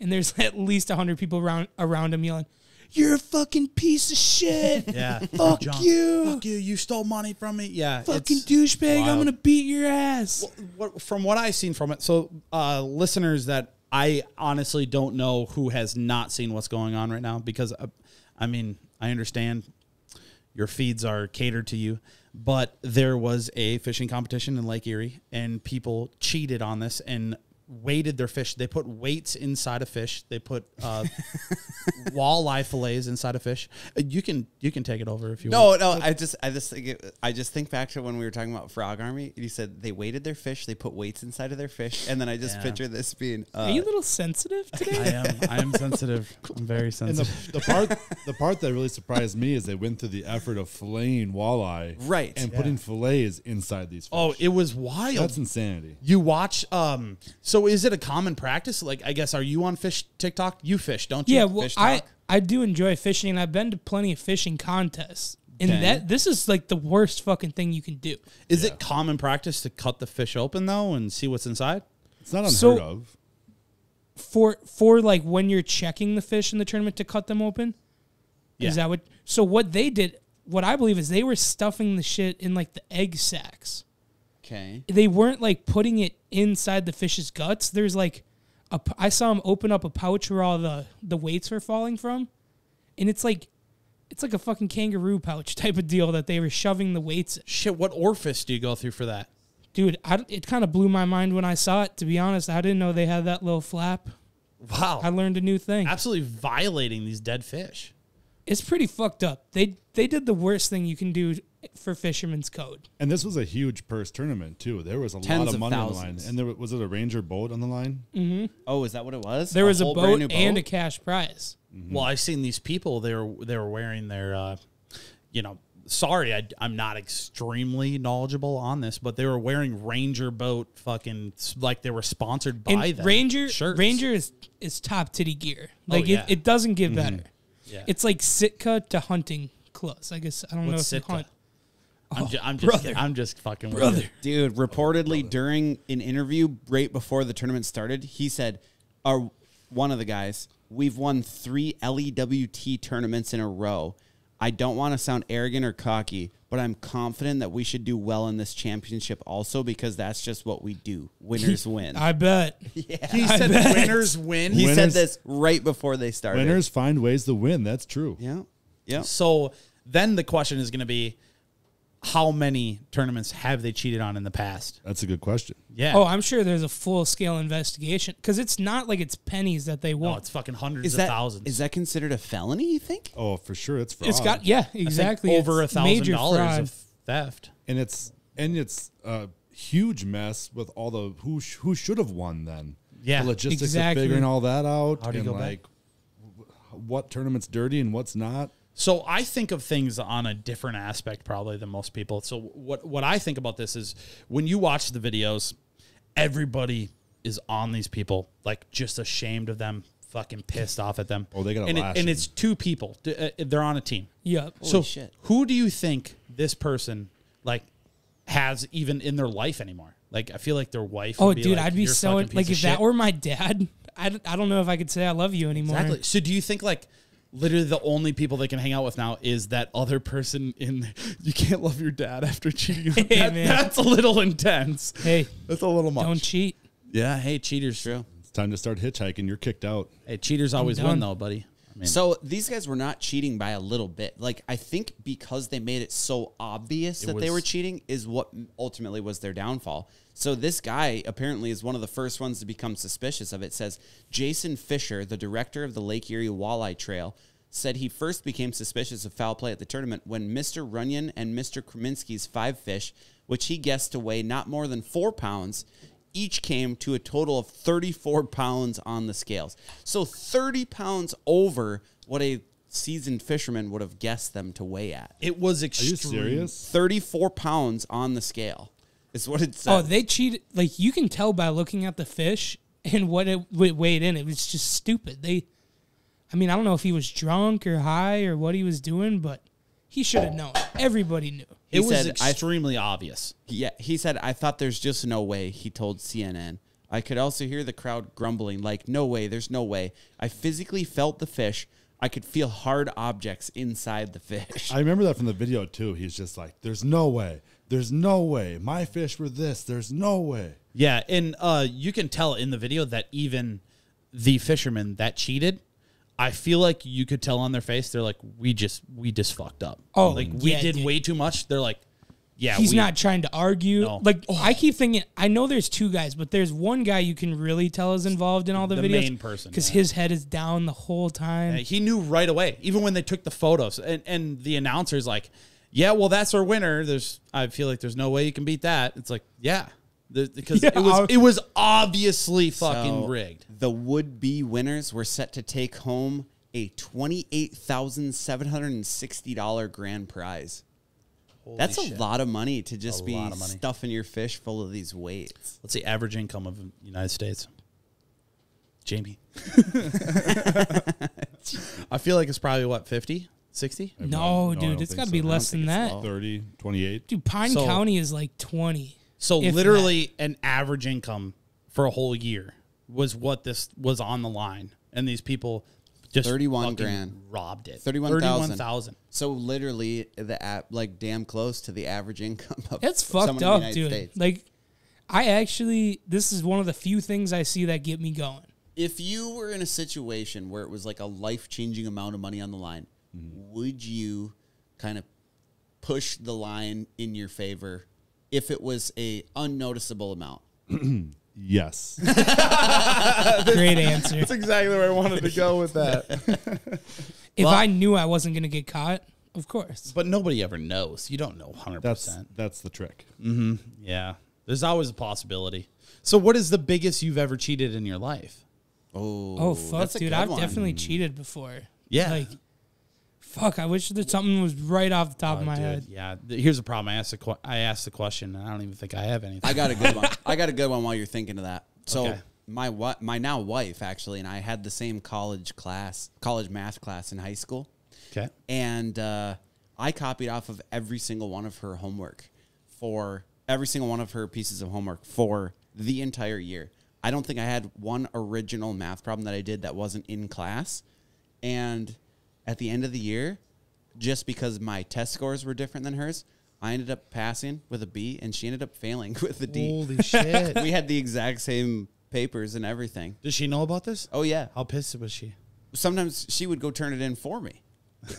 and there's at least hundred people around around him yelling, "You're a fucking piece of shit! Yeah. Fuck John, you! Fuck you. You stole money from me. Yeah. fucking douchebag! I'm gonna beat your ass." what, from what I've seen from it, so uh, listeners that I honestly don't know who has not seen what's going on right now because uh, I mean I understand your feeds are catered to you, but there was a fishing competition in Lake Erie and people cheated on this and weighted their fish. They put weights inside a fish. They put uh, walleye fillets inside a fish. Uh, You can you can take it over if you want. No, no. I just, I just think, it, I just think back to when we were talking about Frog Army. You said they weighted their fish, they put weights inside of their fish, and then I just Yeah. picture this being. Uh, Are you a little sensitive today? I am I am sensitive. I'm very And sensitive. the, the part the part that really surprised me is they went through the effort of filleting walleye, Right. and putting fillets inside these. Fish. Oh, it was wild. that's insanity. You watch. Um. So is it a common practice? Like, I guess, are you on fish TikTok? You fish, don't you? Yeah, well, Fish I Talk? I do enjoy fishing, and I've been to plenty of fishing contests. And Okay. that this is like the worst fucking thing you can do. Is it common practice to cut the fish open though and see what's inside? It's not unheard So- of. for for like when you're checking the fish in the tournament to cut them open. Is that what? So what they did, what I believe is they were stuffing the shit in like the egg sacs. okay. They weren't like putting it inside the fish's guts. There's like a I saw him open up a pouch where all the the weights were falling from, and it's like it's like a fucking kangaroo pouch type of deal that they were shoving the weights in. Shit, what orifice do you go through for that? Dude, I, it kind of blew my mind when I saw it. To be honest, I didn't know they had that little flap. Wow, I learned a new thing. absolutely violating these dead fish. It's pretty fucked up. They they did the worst thing you can do for fisherman's code. And this was a huge purse tournament too. There was a Tens lot of of money on the line, and there wa- was it a Ranger boat on the line. Mm-hmm. Oh, is that what it was? There was a whole brand boat new and a cash prize. Mm-hmm. Well, I've seen these people. They were they were wearing their, uh, you know. Sorry, I, I'm not extremely knowledgeable on this, but they were wearing Ranger boat fucking like they were sponsored by And them. Ranger shirts. Ranger is is top titty gear. Oh, Like yeah. it, it doesn't get mm-hmm. better. Yeah. It's like Sitka to hunting clothes. I guess I don't know if What's you Sitka? hunt. I'm, ju- I'm just brother. I'm just fucking with Brother. you. Dude, reportedly during an interview right before the tournament started, he said, "Our one of the guys, we've won three LEWT tournaments in a row. I don't want to sound arrogant or cocky, but I'm confident that we should do well in this championship also because that's just what we do. Winners win." I bet. He said winners win. he said Winners- this right before they started. Winners find ways to win. That's true. Yeah. Yeah. So then the question is going to be how many tournaments have they cheated on in the past? That's a good question. Yeah. Oh, I'm sure there's a full scale investigation because it's not like it's pennies that they no, it's fucking hundreds Is of that thousands. is that considered a felony? You think? Oh, for sure, it's fraud. it's got yeah, exactly. over a thousand dollars fraud. of theft. and it's and it's a huge mess with all the who sh- who should have won then. Yeah, the logistics exactly. of figuring all that out How do you and go back? like w- what tournament's dirty and what's not. So I think of things on a different aspect probably than most people. So what what I think about this is when you watch the videos, everybody is on these people like just ashamed of them, fucking pissed off at them. Oh, they got a and, it, and it's two people. Uh, They're on a team. Yep. so shit. who do you think this person like has even in their life anymore? Like I feel like their wife. Oh, would be dude, like, I'd be "You're a so fucking like piece if of that shit." were my dad. I, d- I don't know if I could say I love you anymore. Exactly. So do you think like literally the only people they can hang out with now is that other person in there. you can't love your dad after cheating on Hey, that- man. That's a little intense. Hey, That's a little much. don't cheat. yeah, hey cheaters. True. It's time to start hitchhiking. You're kicked out. Hey, cheaters always win though, buddy. I mean, So these guys were not cheating by a little bit. Like I think because they made it so obvious that they were cheating is what ultimately was their downfall. So this guy apparently is one of the first ones to become suspicious of it. Says Jason Fischer, the director of the Lake Erie Walleye Trail, said he first became suspicious of foul play at the tournament when Mr. Runyan and Mr. Cominsky's five fish, which he guessed to weigh not more than four pounds, each came to a total of 34 pounds on the scales. So 30 pounds over what a seasoned fisherman would have guessed them to weigh at. it was Are you extreme. serious? 34 pounds on the scale is what it oh, said. Oh, they cheated. Like you can tell by looking at the fish and what it what weighed in. It was just stupid. They, I mean, I don't know if he was drunk or high or what he was doing, but he should have known. Everybody knew. He It was said, I- extremely obvious. Yeah, he said, I thought there's just no way, he told CNN. I could also hear the crowd grumbling, like, no way, there's no way. I physically felt the fish. I could feel hard objects inside the fish. I remember that from the video too. He's just like, "There's no way. There's no way. My fish were this. There's no way." Yeah, and uh, you can tell in the video that even the fishermen that cheated, I feel like you could tell on their face they're like, "We just we just fucked up." Oh, like we yeah, did dude. way too much. They're like, "Yeah, He's we- not trying to argue. No. Like I keep thinking, I know there's two guys, but there's one guy you can really tell is involved in all the, The videos. main person, because yeah. his head is down the whole time. Yeah, He knew right away, even when they took the photos, and and the announcer's like, "Yeah, well, that's our winner." There's, I feel like there's no way you can beat that. It's like, yeah, The- because Yeah, it was I- it was obviously fucking So, rigged. The would be winners were set to take home a $28,760 grand prize. That's Holy a lot of money to just A be lot of money. stuffing your fish full of these weights. What's the average income of the United States? Jamie. I feel like it's probably what 50, 60? no, No, dude, it's got to so. be less than that. low. 30, 28. Dude, Pine So- County is like 20. So If literally an average income for a whole year was what this was on the line, and these people just 31 fucking grand. robbed it. 31,000. 31,000. So literally the app like damn close to the average income of That's someone fucked in the up, United dude. States. Like, I actually, this is one of the few things I see that get me going. if you were in a situation where it was like a life-changing amount of money on the line, Mm-hmm. would you kind of push the line in your favor if it was a unnoticeable amount? Yes. Great answer. That's exactly where I wanted to go with that. if Well- I knew I wasn't going to get caught, of course. but nobody ever knows. You don't know 100%. That's that's the trick. Mm-hmm. yeah. There's always a possibility. So what is the biggest you've ever cheated in your life? Oh, Oh, fuck, that's a dude. good I've one. definitely cheated before. Yeah. Like, fuck, I wish that something was right off the top Oh, of my dude, head. Yeah. Th- Here's the problem. I asked the que- I asked the question and I don't even think I have anything. I got a good one. I got a good one while you're thinking of that. So Okay. my what my now wife actually and I had the same college class, college math class in high school. okay. and uh, I copied off of every single one of her homework for every single one of her pieces of homework for the entire year. I don't think I had one original math problem that I did that wasn't in class. And at the end of the year, just because my test scores were different than hers, I ended up passing with a B and she ended up failing with a D. Holy shit. we had the exact same papers and everything. Does she know about this? Oh yeah. How pissed was she? Sometimes she would go turn it in for me.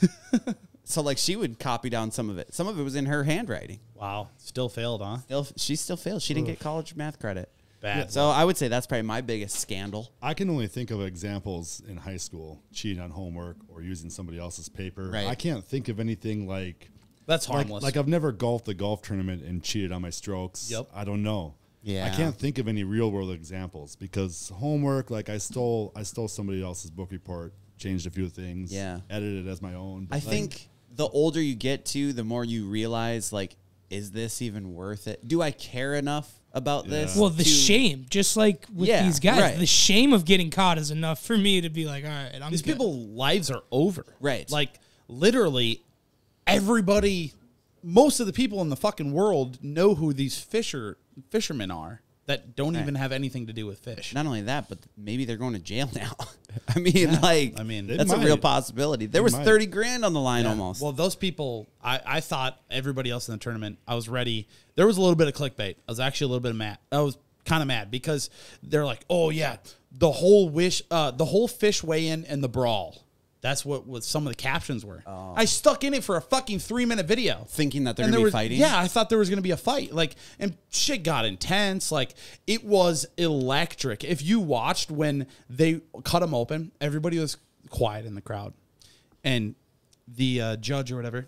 So like she would copy down some of it. Some of it was in her handwriting. Wow, still failed, huh? Still, she still failed. She didn't get college math credit. Bad. So I would say that's probably my biggest scandal. I can only think of examples in high school cheating on homework or using somebody else's paper. Right. I can't think of anything like That's like, harmless. like I've never golfed a golf tournament and cheated on my strokes. Yep. I don't know. Yeah. I can't think of any real world examples because homework, like I stole, I stole somebody else's book report, changed a few things, Yeah. edited it as my own. but I like- think the older you get to, the more you realize like, is this even worth it? Do I care enough about this? Well, the to- shame, just like with Yeah, these guys, right. the shame of getting caught is enough for me to be like, all right, I'm These good. people lives are over. Right. Like literally everybody most of the people in the fucking world know who these fisher fishermen are that don't Right. even have anything to do with fish. Not only that, but maybe they're going to jail now. I mean, like, I mean, that's a real possibility. There was might. thirty grand on the line Yeah. almost. Well, those people, I, I thought everybody else in the tournament, I was ready. There was a little bit of clickbait. I was actually a little bit of mad. I was kind of mad because they're like, oh yeah, the whole wish, uh, the whole fish weigh in and the brawl. That's what, what some of the captions were. I stuck in it for a fucking three minute video. Thinking that they're And gonna there be was- fighting? Yeah, I thought there was going to be a fight. Like, and shit got intense. Like, it was electric. If you watched when they cut them open, everybody was quiet in the crowd, and the uh, judge or whatever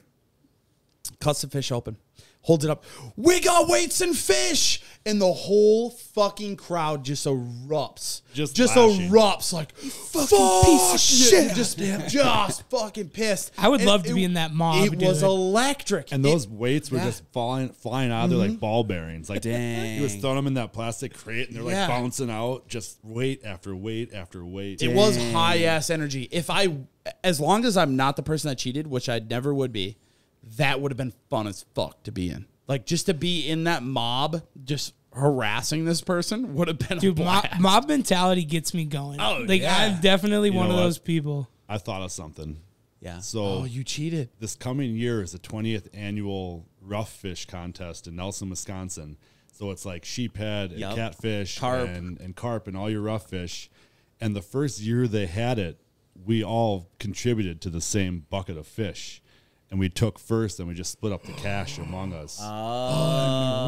cuts the fish open, holds it up. We got weights and fish, and the whole fucking crowd just erupts. Just just lashing. erupts like fucking piece of shit. Just, just fucking pissed. I would And love to be in that mob, It was electric, And It- those weights were yeah. Mm-hmm. just falling, flying out of there like ball bearings. Like Dang. he was throwing them in that plastic crate, and they're like bouncing out, just weight after weight after weight. It was high ass energy. If I, as long as I'm not the person that cheated, which I never would be, that would have been fun as fuck to be in. Like just to be in that mob, just harassing this person would have been Dude, a mob, blast. mob mentality gets me going. Oh, like yeah. I'm definitely You one of what? those people. I thought of something. yeah. So oh, you cheated. this coming year is the 20th annual rough fish contest in Nelson, Wisconsin. So it's like sheephead and Yup. catfish Carp. and, and carp and all your rough fish. And the first year they had it, we all contributed to the same bucket of fish. And we took first and we just split up the cash among us.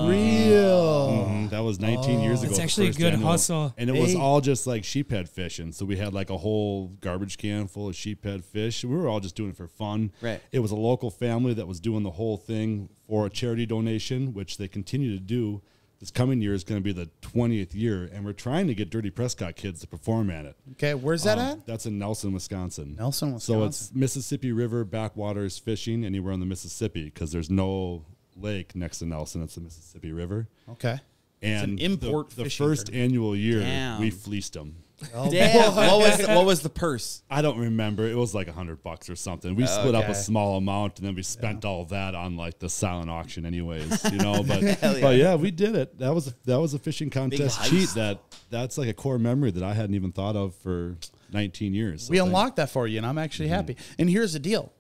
Real. Mhm, That was 19 years ago. That's the actually a good annual. hustle. And it was all just like sheephead fishing. So we had like a whole garbage can full of sheephead fish. We were all just doing it for fun. Right. It was a local family that was doing the whole thing for a charity donation, which they continue to do. This coming year is going to be the 20th year, and we're trying to get Dirty Prescott kids to perform at it. Okay, where's that Um, at? That's in Nelson, Wisconsin. Nelson, Wisconsin. So it's Mississippi River backwaters fishing anywhere on the Mississippi because there's no lake next to Nelson. It's the Mississippi River. Okay. And an import the, the first tournament. annual year, Damn. we fleeced them. Damn. what was what was the purse? I don't remember. It was like a hundred bucks or something. We split up Okay. a small amount and then we spent all that on like the silent auction, anyways. You know, but Hell yeah. but yeah, we did it. That was a, that was a fishing contest heist. cheat. That that's like a core memory that I hadn't even thought of for 19 years. So we thank- unlocked that for you, and I'm actually happy. And here's the deal: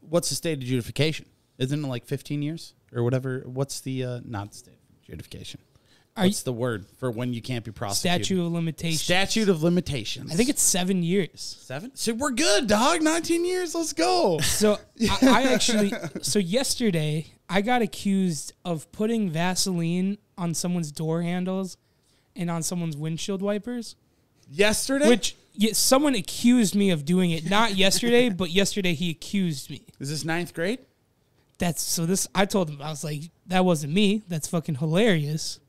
What's the state of adjudication? Isn't it like 15 years or whatever? What's the uh, not state of adjudication? Are What's you- the word for when you can't be prosecuted? Statute of limitations. Statute of limitations. I think it's seven years. seven. So we're good, dog. 19 years. Let's go. So I, I actually, so yesterday I got accused of putting Vaseline on someone's door handles and on someone's windshield wipers, Yesterday, which yeah, someone accused me of doing it. Not yesterday, but yesterday he accused me. is this ninth grade? That's so this. I told him I was like, that wasn't me. That's fucking hilarious.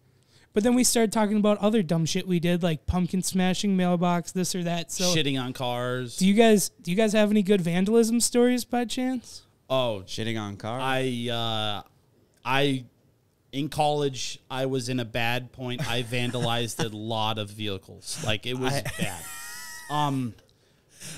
But then we started talking about other dumb shit we did, like pumpkin smashing mailbox, this or that. So Shitting on cars. do you guys do you guys have any good vandalism stories by chance? oh, Shitting on cars. I uh, I in college I was in a bad point. I vandalized a lot of vehicles. Like it was bad. Um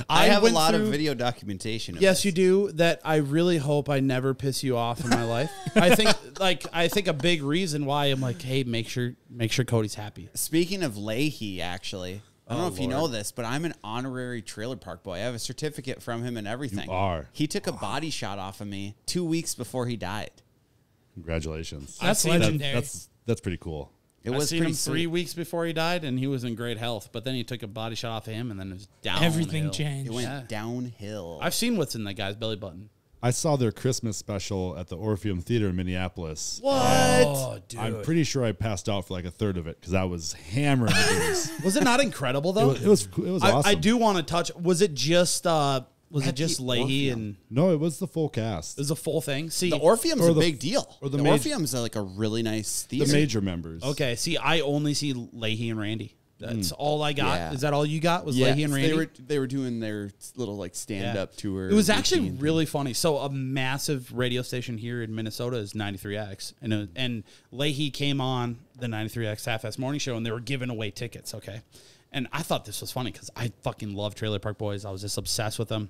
I, have a went lot of video documentation. Of Yes, this. you do. That I really hope I never piss you off in my life. I think like I think a big reason why I'm like, hey, make sure make sure Cody's happy. Speaking of Lahey, actually, I don't Oh, know if you know this, but I'm an honorary trailer park boy. I have a certificate from him and everything. are. He took a body shot off of me two weeks before he died. Congratulations. That's seen that- legendary. That's that's pretty cool. It I was seen pretty him three sweet. weeks before he died, and he was in great health. But then he took a body shot off of him, and then it was down. Everything changed. It went Yeah. downhill. I've seen what's in that guy's belly button. I saw their Christmas special at the Orpheum Theater in Minneapolis. What? Oh, dude. I'm pretty sure I passed out for like a third of it because I was hammering was it not incredible though? it, was, it was it was I, awesome. I do want to touch. Was it just? uh Was it just Lahey Orpheum. and No, it was the full cast. it was a full thing? See, The Orpheum's Or a the- big deal. or the the maj- Orpheum's a, like a really nice theater. the major members. okay. See, I only see Lahey and Randy. That's all I got. Yeah. Is that all you got? Was yeah, Lahey and Randy? they were they were doing their little like stand up tour. It was actually routine. really funny. So a massive radio station here in Minnesota is 93X, and uh, and Lahey came on the 93X Half Ass Morning Show, and they were giving away tickets. Okay, and I thought this was funny because I fucking love Trailer Park Boys. I was just obsessed with them,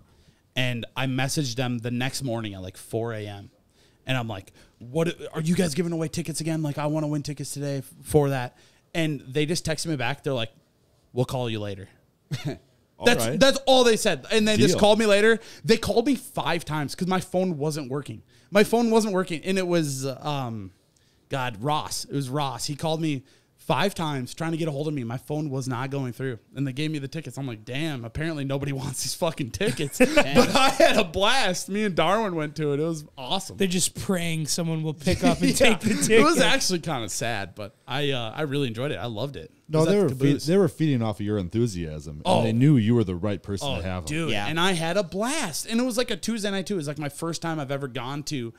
and I messaged them the next morning at like 4 a.m. And I'm like, "What are you guys giving away tickets again? Like, I want to win tickets today for that." And they just texted me back. They're like, "We'll call you later." That's right. that's all they said, and they just called me later. They called me five times because my phone wasn't working. My phone wasn't working, and it was um, God Ross. It was Ross. He called me five times trying to get a hold of me. My phone was not going through, and they gave me the tickets. I'm like, damn. Apparently nobody wants these fucking tickets. but I had a blast. Me and Darwin went to it. It was awesome. They're just praying someone will pick up and Yeah. take the ticket. It was actually kind of sad, but I uh, I really enjoyed it. I loved it. No, they were the feed, they were feeding off of your enthusiasm, Oh. and they knew you were the right person Oh, to have. 'em. dude! Yeah. And I had a blast, and it was like a Tuesday night too. It was like my first time I've ever gone to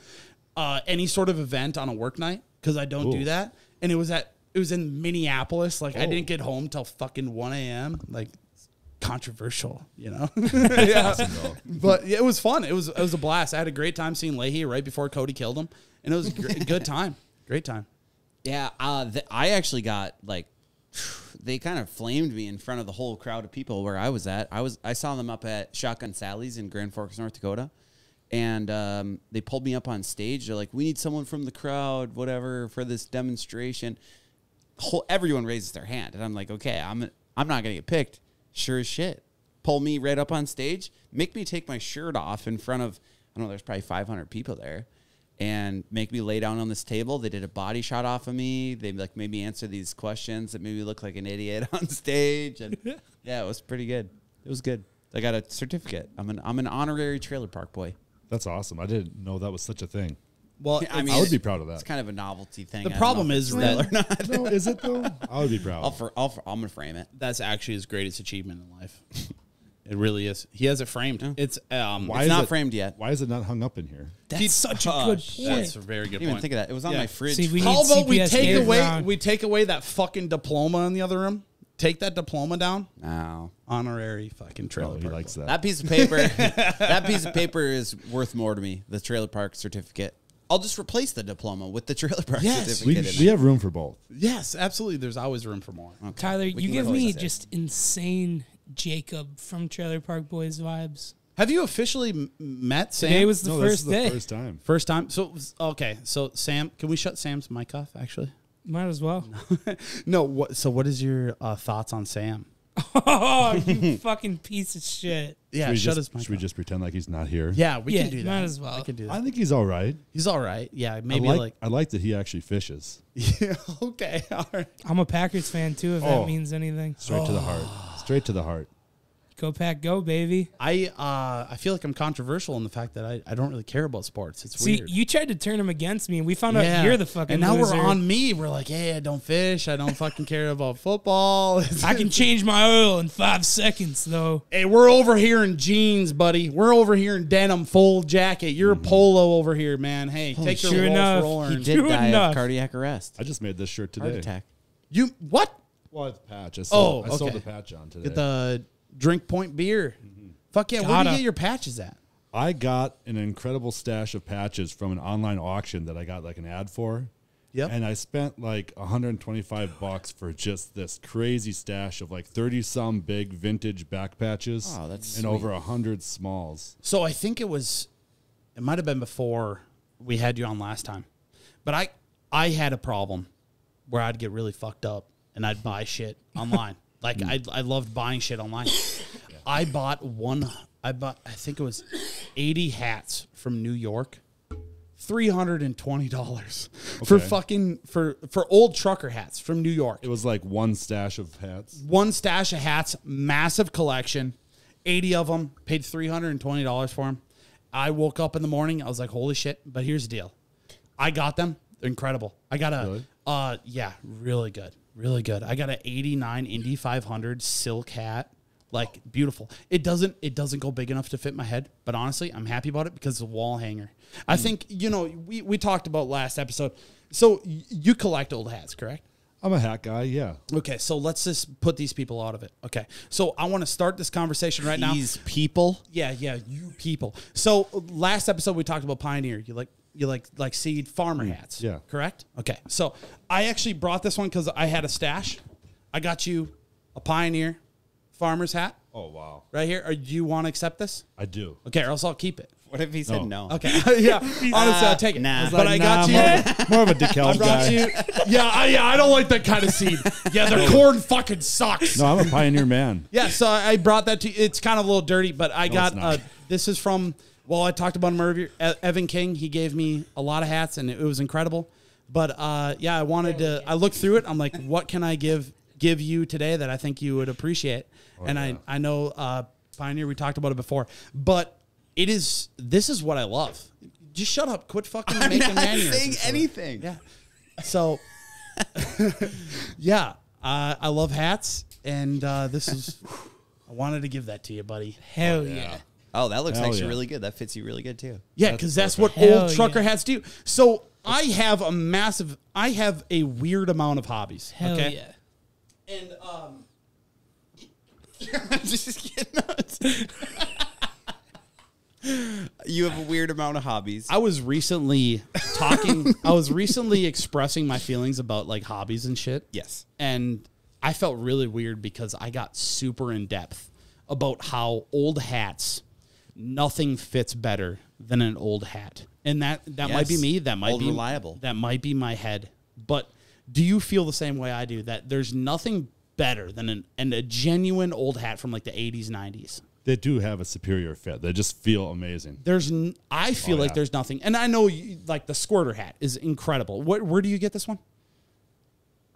uh, any sort of event on a work night because I don't do that. And it was at it was in Minneapolis. Like I Oh. didn't get home till fucking one a.m. Like controversial, you know. yeah. But yeah, it was fun. It was it was a blast. I had a great time seeing Lahey right before Cody killed him, and it was a gr- good time. Great time. Yeah, uh, th- I actually got like they kind of flamed me in front of the whole crowd of people where I was at. I was I saw them up at Shotgun Sally's in Grand Forks, North Dakota, and um, they pulled me up on stage. They're like, "We need someone from the crowd, whatever, for this demonstration." Whole everyone raises their hand, and I'm like, "Okay, I'm I'm not gonna get picked." Sure as shit, pull me right up on stage, make me take my shirt off in front of I don't know. There's probably 500 people there and make me lay down on this table. They did a body shot off of me. They like made me answer these questions that made me look like an idiot on stage. And yeah, it was pretty good. It was good. I got a certificate. I'm an I'm an honorary trailer park boy. That's awesome. I didn't know that was such a thing. Well, I mean, I would be proud of that. It's kind of a novelty thing. the I problem is it's real that or not. no, is it though? I would be proud. I'll for, I'll for, I'm gonna frame it. that's actually his greatest achievement in life. It really is. He has it framed. It's um. Why It's is not it- framed yet. Why is it not hung up in here? That's such a good point. That's a very good Didn't even point. think of that. It was on Yeah. my fridge. See, we How need about we take away Brown. we take away that fucking diploma in the other room? Take that diploma down. no. Honorary fucking trailer. Oh, he park likes that. That piece of paper, that piece of paper is worth more to me. The trailer park certificate. I'll just replace the diploma with the trailer park Yes. we, certificate. in we have room for both. Yes, absolutely. There's always room for more. Tyler, We you give replace me it. just insane Jacob from Trailer Park Boys vibes. Have you officially met Sam? Today was the no, this first is the day. first time. first time. So okay. So Sam, can we shut Sam's mic off? Actually, Might as well. no. What? So what is your uh, thoughts on Sam? Oh, you fucking piece of shit. Yeah, should we, shut just, his mic. should we off. just pretend like he's not here? Yeah, we Yeah, can do that. might as well. We can do that. I think he's all right. He's all right. Yeah, maybe I like, like. I like that he actually fishes yeah, okay. All right. I'm a Packers fan too, if Oh. that means anything. straight to the oh. heart. Straight to the heart. Go Pack, go, baby. I uh, I feel like I'm controversial in the fact that I, I don't really care about sports. It's weird. See, weird. you tried to turn him against me, and we found out you're the fucking And now loser. we're on me. We're like, hey, I don't fish. I don't fucking care about football. I can change my oil in five seconds, though. Hey, we're over here in jeans, buddy. We're over here in denim, full jacket. You're Mm-hmm. a polo over here, man. Hey, take your Sure Rolls enough, roller. He did True die enough. of cardiac arrest. I just made this shirt Heart today. attack. You what? Well, it's patch. I Oh, sold, I sold the patch on today. Get the drink point beer. Fuck yeah! Where do you get your patches at? I got an incredible stash of patches from an online auction that I got like an ad for. Yep. And I spent like 125 bucks for just this crazy stash of like 30 some big vintage back patches Oh, that's and sweet. over 100 smalls. So I think it was, it might have been before we had you on last time, but I I had a problem where I'd get really fucked up and I'd buy shit online. Like I I loved buying shit online. I bought one. I bought I think it was eighty hats from New York. Three hundred and twenty dollars for fucking for for old trucker hats from New York It was like one stash of hats. one stash of hats, massive collection, 80 of them, paid $320 for them. I woke up in the morning. I was like, holy shit! But here's the deal, I got them. They're incredible. I got a, Really? uh, yeah, really good, really good. I got an '89 Indy 500 silk hat. Like beautiful. It doesn't it doesn't go big enough to fit my head, but honestly, I'm happy about it because it's a wall hanger. I think you know we we talked about last episode. So y- you collect old hats, correct? I'm a hat guy. Yeah. Okay, so let's just put these people out of it. Okay, so I want to start this conversation right now. These people. Yeah, yeah, you people. So last episode we talked about Pioneer. You like you like like seed farmer hats. yeah. Correct? Okay. So I actually brought this one because I had a stash. I got you a Pioneer farmer's hat Oh wow. right here. Or do you want to accept this? I do. Okay, or else I'll keep it. What if he said No. no? Okay. yeah. Honestly, I'll take it. nah. But I got you. More, of- more of a decal I brought guy. you. Yeah, I, yeah. I don't like that kind of seed. Yeah, their corn fucking sucks. No, I'm a pioneer man. Yeah, so I brought that to you. It's kind of a little dirty, but I got it's not. uh, this is from well, I talked about him earlier. Evan King. He gave me a lot of hats, and it was incredible. But uh, yeah, I wanted to. I looked through it. I'm like, what can I give give you today that I think you would appreciate? and yeah. I I know uh, Pioneer. We talked about it before, but it is this is what I love. Just shut up. Quit fucking I'm making not mannerisms. saying anything. Yeah. So, yeah, uh, I love hats, and uh, this is. I wanted to give that to you, buddy. Hell yeah. Oh, that looks Hell actually yeah. really good. That fits you really good too. Yeah, because that's, what Hell old trucker yeah. hats do. So I have a massive. I have a weird amount of hobbies. Hell okay? yeah. And um, Just kidding. you have a weird amount of hobbies. I was recently talking. I was recently expressing my feelings about like hobbies and shit. yes. and I felt really weird because I got super in depth about how old hats, nothing fits better than an old hat, and that that might be me. That might Old be reliable. That might be my head. But do you feel the same way I do? That there's nothing better than an and a genuine old hat from like the 80s, 90s. They do have a superior fit. They just feel amazing. There's, n- I oh, feel Oh, like yeah. there's nothing, and I know you, like the squirter hat is incredible. What, where do you get this one?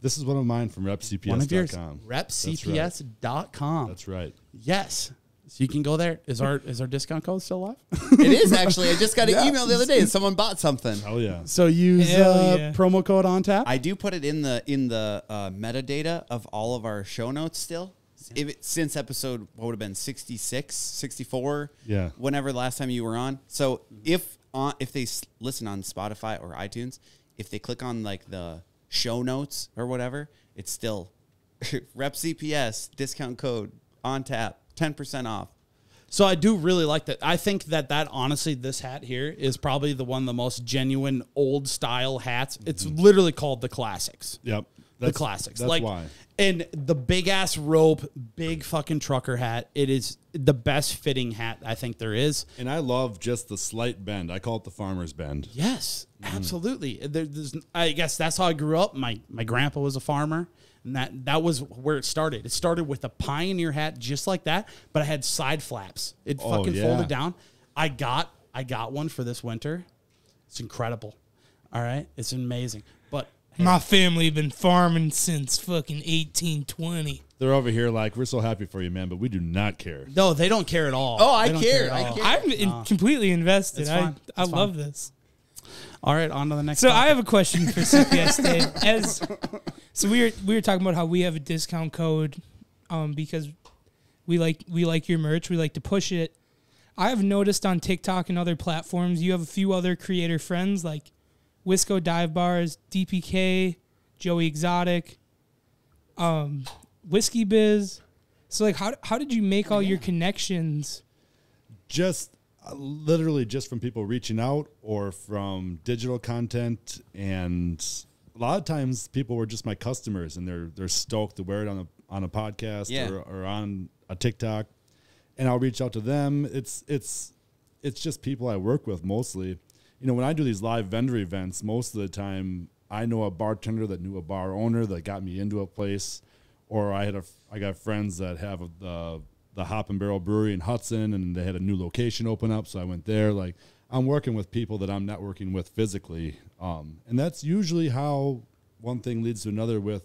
This is one of mine from repcps.com. One of yours. That's right. Repcps.com. That's right. Yes. So you can go there. Is our is our discount code still live? It is actually. I just got an email the other day and someone bought something. Oh yeah. so use uh, yeah. promo code on tap. I do put it in the in the uh, metadata of all of our show notes still. If it, since episode what would have been 66, 64, Yeah. whenever the last time you were on. So if on if they s- listen on Spotify or iTunes, if they click on like the show notes or whatever, it's still rep CPS discount code on tap, 10% off. so I do really like that. I think that that honestly, this hat here is probably the one of the most genuine old style hats. It's literally called the classics. Yep. the classics. That's like, why. And the big ass rope, big fucking trucker hat. It is the best fitting hat I think there is. And I love just the slight bend. I call it the farmer's bend. Yes, Mm-hmm. absolutely. There, there's, I guess that's how I grew up. My my grandpa was a farmer, and that that was where it started. It started with a pioneer hat, just like that, but I had side flaps. It Oh, fucking yeah. folded down. I got I got one for this winter. It's incredible. All right, it's amazing. But My family been farming since fucking 1820. They're over here like, we're so happy for you, man, but we do not care. no, they don't care at all. Oh, I They care. I all. care. I'm in, completely invested. It's I fine. I love this. All right, on to the next. So topic. I have a question for CPS Dave. As so we were we were talking about how we have a discount code, um, because we like we like your merch. We like to push it. I have noticed on TikTok and other platforms you have a few other creator friends like Wisco Dive Bars, DPK, Joey Exotic, um, Whiskey Biz. So like how how did you make all your connections? Just uh, literally just from people reaching out or from digital content. And a lot of times people were just my customers and they're, they're stoked to wear it on a, on a podcast Yeah. or, or on a TikTok. And I'll reach out to them. It's, it's, it's just people I work with mostly. You know, when I do these live vendor events, most of the time I know a bartender that knew a bar owner that got me into a place, or I had a I got friends that have a, the the Hop and Barrel Brewery in Hudson, and they had a new location open up, so I went there. Like I'm working with people that I'm networking with physically, um, and that's usually how one thing leads to another with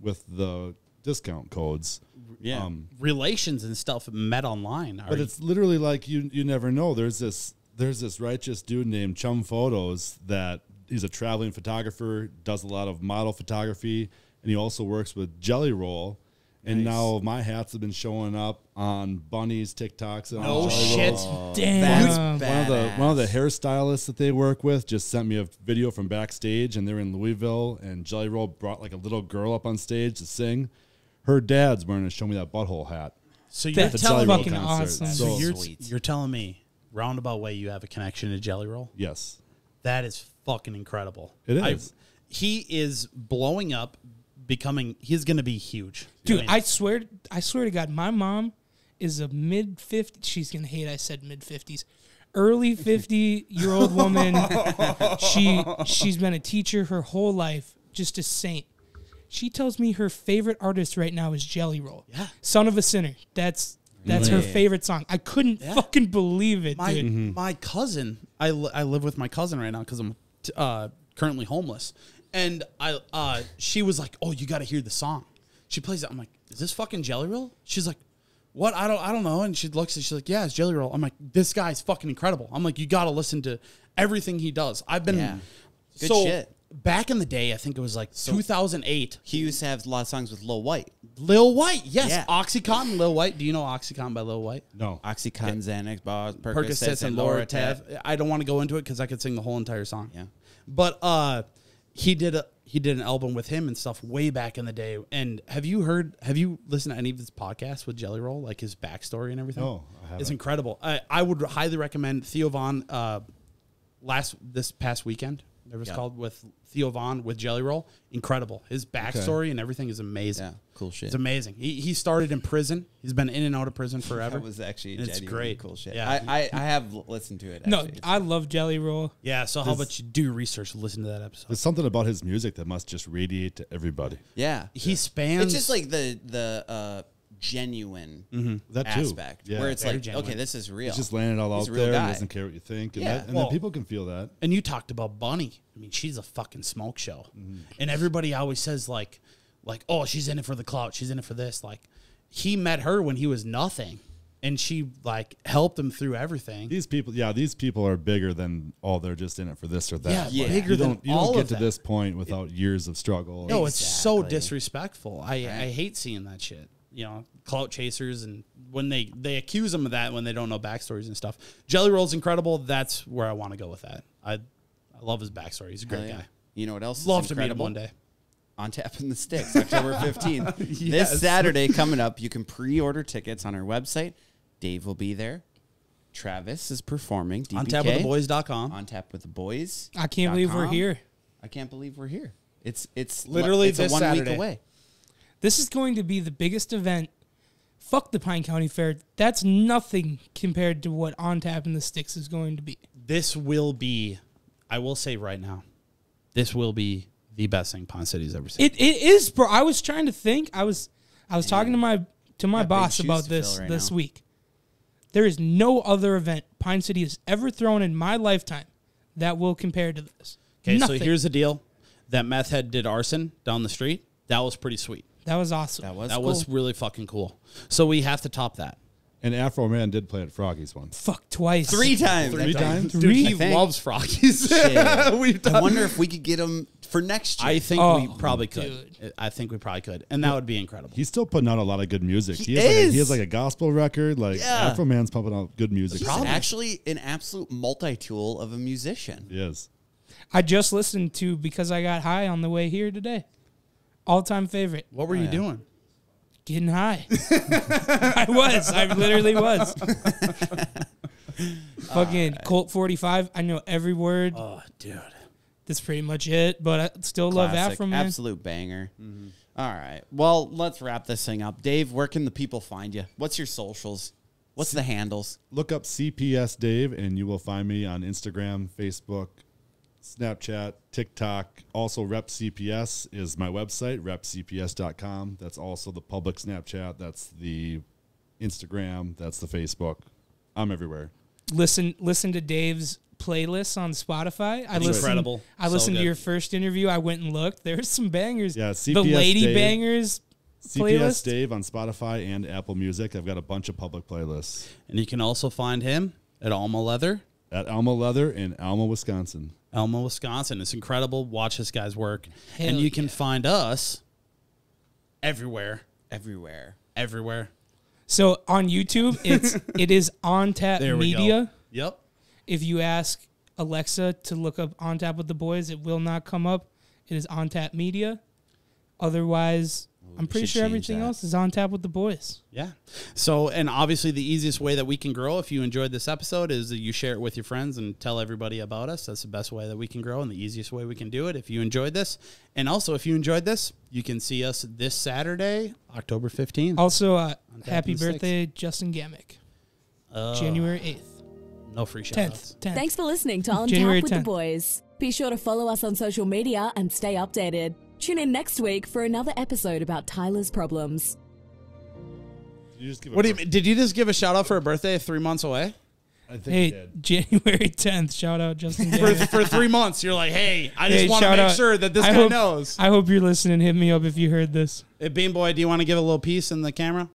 with the discount codes. Yeah. Um, relations and stuff met online. but it's literally like you you never know. There's this there's this righteous dude named Chum Photos that he's a traveling photographer, does a lot of model photography, and he also works with Jelly Roll. And Nice. now my hats have been showing up on Bunnie's, TikToks, and Oh on shit! Rolls. Damn. That's One of the one of the hairstylists that they work with just sent me a video from backstage, and they're in Louisville. And Jelly Roll brought like a little girl up on stage to sing. Her dad's wearing a "Show Me That Butthole" hat. So you're That's telling me, fucking concert. awesome. so So you're, Sweet. you're telling me roundabout way you have a connection to Jelly Roll? yes, That is fucking incredible. It I- he is blowing up, becoming. He's going to be huge, Dude, mean, I swear, I swear to God, my mom is a mid 50s. She's gonna hate I said mid 50s, early 50 year old woman. she she's been a teacher her whole life, just a saint. She tells me her favorite artist right now is Jelly Roll. Yeah. Son of a Sinner. That's that's her favorite song. I couldn't Yeah. fucking believe it, my dude. my cousin. I, I live with my cousin right now because I'm t- uh, currently homeless, and I uh, she was like, "Oh, you got to hear the song." She plays it. I'm like, "Is this fucking Jelly Roll?" She's like, "What? I don't I don't know." And she looks and she's like, "Yeah, it's Jelly Roll." I'm like, "This guy's fucking incredible." I'm like, "You got to listen to everything he does." I've been Yeah. Good so shit. back in the day. I think it was like 2008. He used to have a lot of songs with Lil Wyte. Lil Wyte, yes, Yeah. OxyContin, Lil Wyte. Do you know OxyContin by Lil Wyte? no, Oxycontin, Xanax, bars, Percocets, Percocets and Lortab. I don't want to go into it because I could sing the whole entire song. Yeah. But uh, he did a he did an album with him and stuff way back in the day. And have you heard? Have you listened to any of his podcasts with Jelly Roll, like his backstory and everything? No, I haven't. It's incredible. I, I would highly recommend Theo Von. Uh, last this past weekend, it was Yeah. called with Theo Von with Jelly Roll. Incredible. His backstory and everything is amazing. Yeah, cool shit. It's amazing. He, he started in prison. He's been in and out of prison forever. That was actually it's great. cool shit. Yeah. I, I, I have listened to it. No. I love Jelly Roll. Yeah, so how about you do research, listen to that episode. there's something about his music that must just radiate to everybody. yeah. He spans. It's just like the the uh, genuine mm-hmm. That too. aspect Yeah. where it's Very like, genuine. okay, this is real. He's just laying it all He's out there. guy. and doesn't care what you think, and, Yeah. that, and Well- then people can feel that. and you talked about Bunnie. I mean, she's a fucking smoke show, mm-hmm. and everybody always says like, like, oh, she's in it for the clout. She's in it for this. Like, he met her when he was nothing, and she like helped him through everything. These people, yeah, these people are bigger than oh, they're just in it for this or that. Yeah, Like, bigger you than don't, you all don't get of to that. this point without years of struggle. No, it's so disrespectful. I, I hate seeing that shit. You know, clout chasers, and when they they accuse them of that when they don't know backstories and stuff. Jelly Roll's incredible. That's where I want to go with that. I I love his backstory. He's a great oh, yeah. guy. You know what else? Love is to meet him one day. on tap in the sticks october 15th Yes. this saturday coming up you can pre-order tickets on our website dave will be there travis is performing DPK, On tapwiththeboys.com. on tap with the boys I can't believe we're here. i can't believe we're here it's it's Literally it's this a one Saturday. week away This is going to be the biggest event. Fuck the Pine County Fair. That's nothing compared to what On Tap in the Sticks is going to be. This will be, I will say right now, this will be the best thing Pond City's ever seen. It it is, bro. I was trying to think. I was I was talking to my to my boss about this right this now. week. There is no other event Pine City has ever thrown in my lifetime that will compare to this. okay, Nothing. so here's the deal: that meth head did arson down the street. That was pretty sweet. That was awesome. that was that cool. was really fucking cool. So we have to top that. and Afroman did play at Froggy's once. Fuck twice. three times Three times? Dude, Three? he loves Froggies. Shit. We've i wonder if we could get him for next year I think Oh, we probably could. dude. I think we probably could, and that would be incredible. He's still putting out a lot of good music. He has, Like a, is. he has like a gospel record. Like Yeah. Afroman's pumping out good music. he's still. actually an absolute multi-tool of a musician Yes. I just listened to because I got high on the way here today. All time favorite. What were you oh, yeah. doing? Getting high. I was. I literally was. Fucking uh, Colt 45. I know every word. Oh, dude. That's pretty much it. But I still love Classic, Afroman. Absolute banger. Mm-hmm. All right. Well, let's wrap this thing up. Dave, where can the people find you? What's your socials? What's the handles? Look up CPS Dave, and you will find me on Instagram, Facebook, Snapchat, TikTok. Also, Rep CPS is my website, repcps.com. That's also the public Snapchat. That's the Instagram. That's the Facebook. I'm everywhere. Listen, listen to Dave's playlist on Spotify. I It's listened, incredible. I So listened to your first interview. I went and looked. There's some bangers. Yeah, CPS the Lady Dave. Bangers CPS playlist. Dave on Spotify and Apple Music. I've got a bunch of public playlists. And you can also find him at Alma Leather at Alma Leather in Alma, Wisconsin. Elma, Wisconsin. It's incredible. Watch this guy's work. Hell and you can find us everywhere. Everywhere. Everywhere. So on YouTube, it's it is on tap There we media. go. Yep. If you ask Alexa to look up on tap with the boys, it will not come up. It is on tap media. Otherwise, I'm pretty sure everything that. else is on tap with the boys. Yeah. So, and obviously, the easiest way that we can grow, if you enjoyed this episode, is that you share it with your friends and tell everybody about us. That's the best way that we can grow and the easiest way we can do it. If you enjoyed this, and also if you enjoyed this, you can see us this Saturday, October 15th. Also, uh, happy in the birthday, Justin Gamick. Uh, January 8th. No free shout 10th. 10th. Thanks for listening to On January Tap with 10th. the Boys. Be sure to follow us on social media and stay updated. Tune in next week for another episode about Tyler's problems. You just give a What do you mean? Did you just give a shout out for a birthday three months away? I think Hey, did. January 10th. Shout out Justin For, for three months, you're like, hey, I just Hey, want to make out. sure that this I guy hope- knows. I hope you're listening. Hit me up if you heard this. Hey, Bean Boy, do you want to give a little piece in the camera?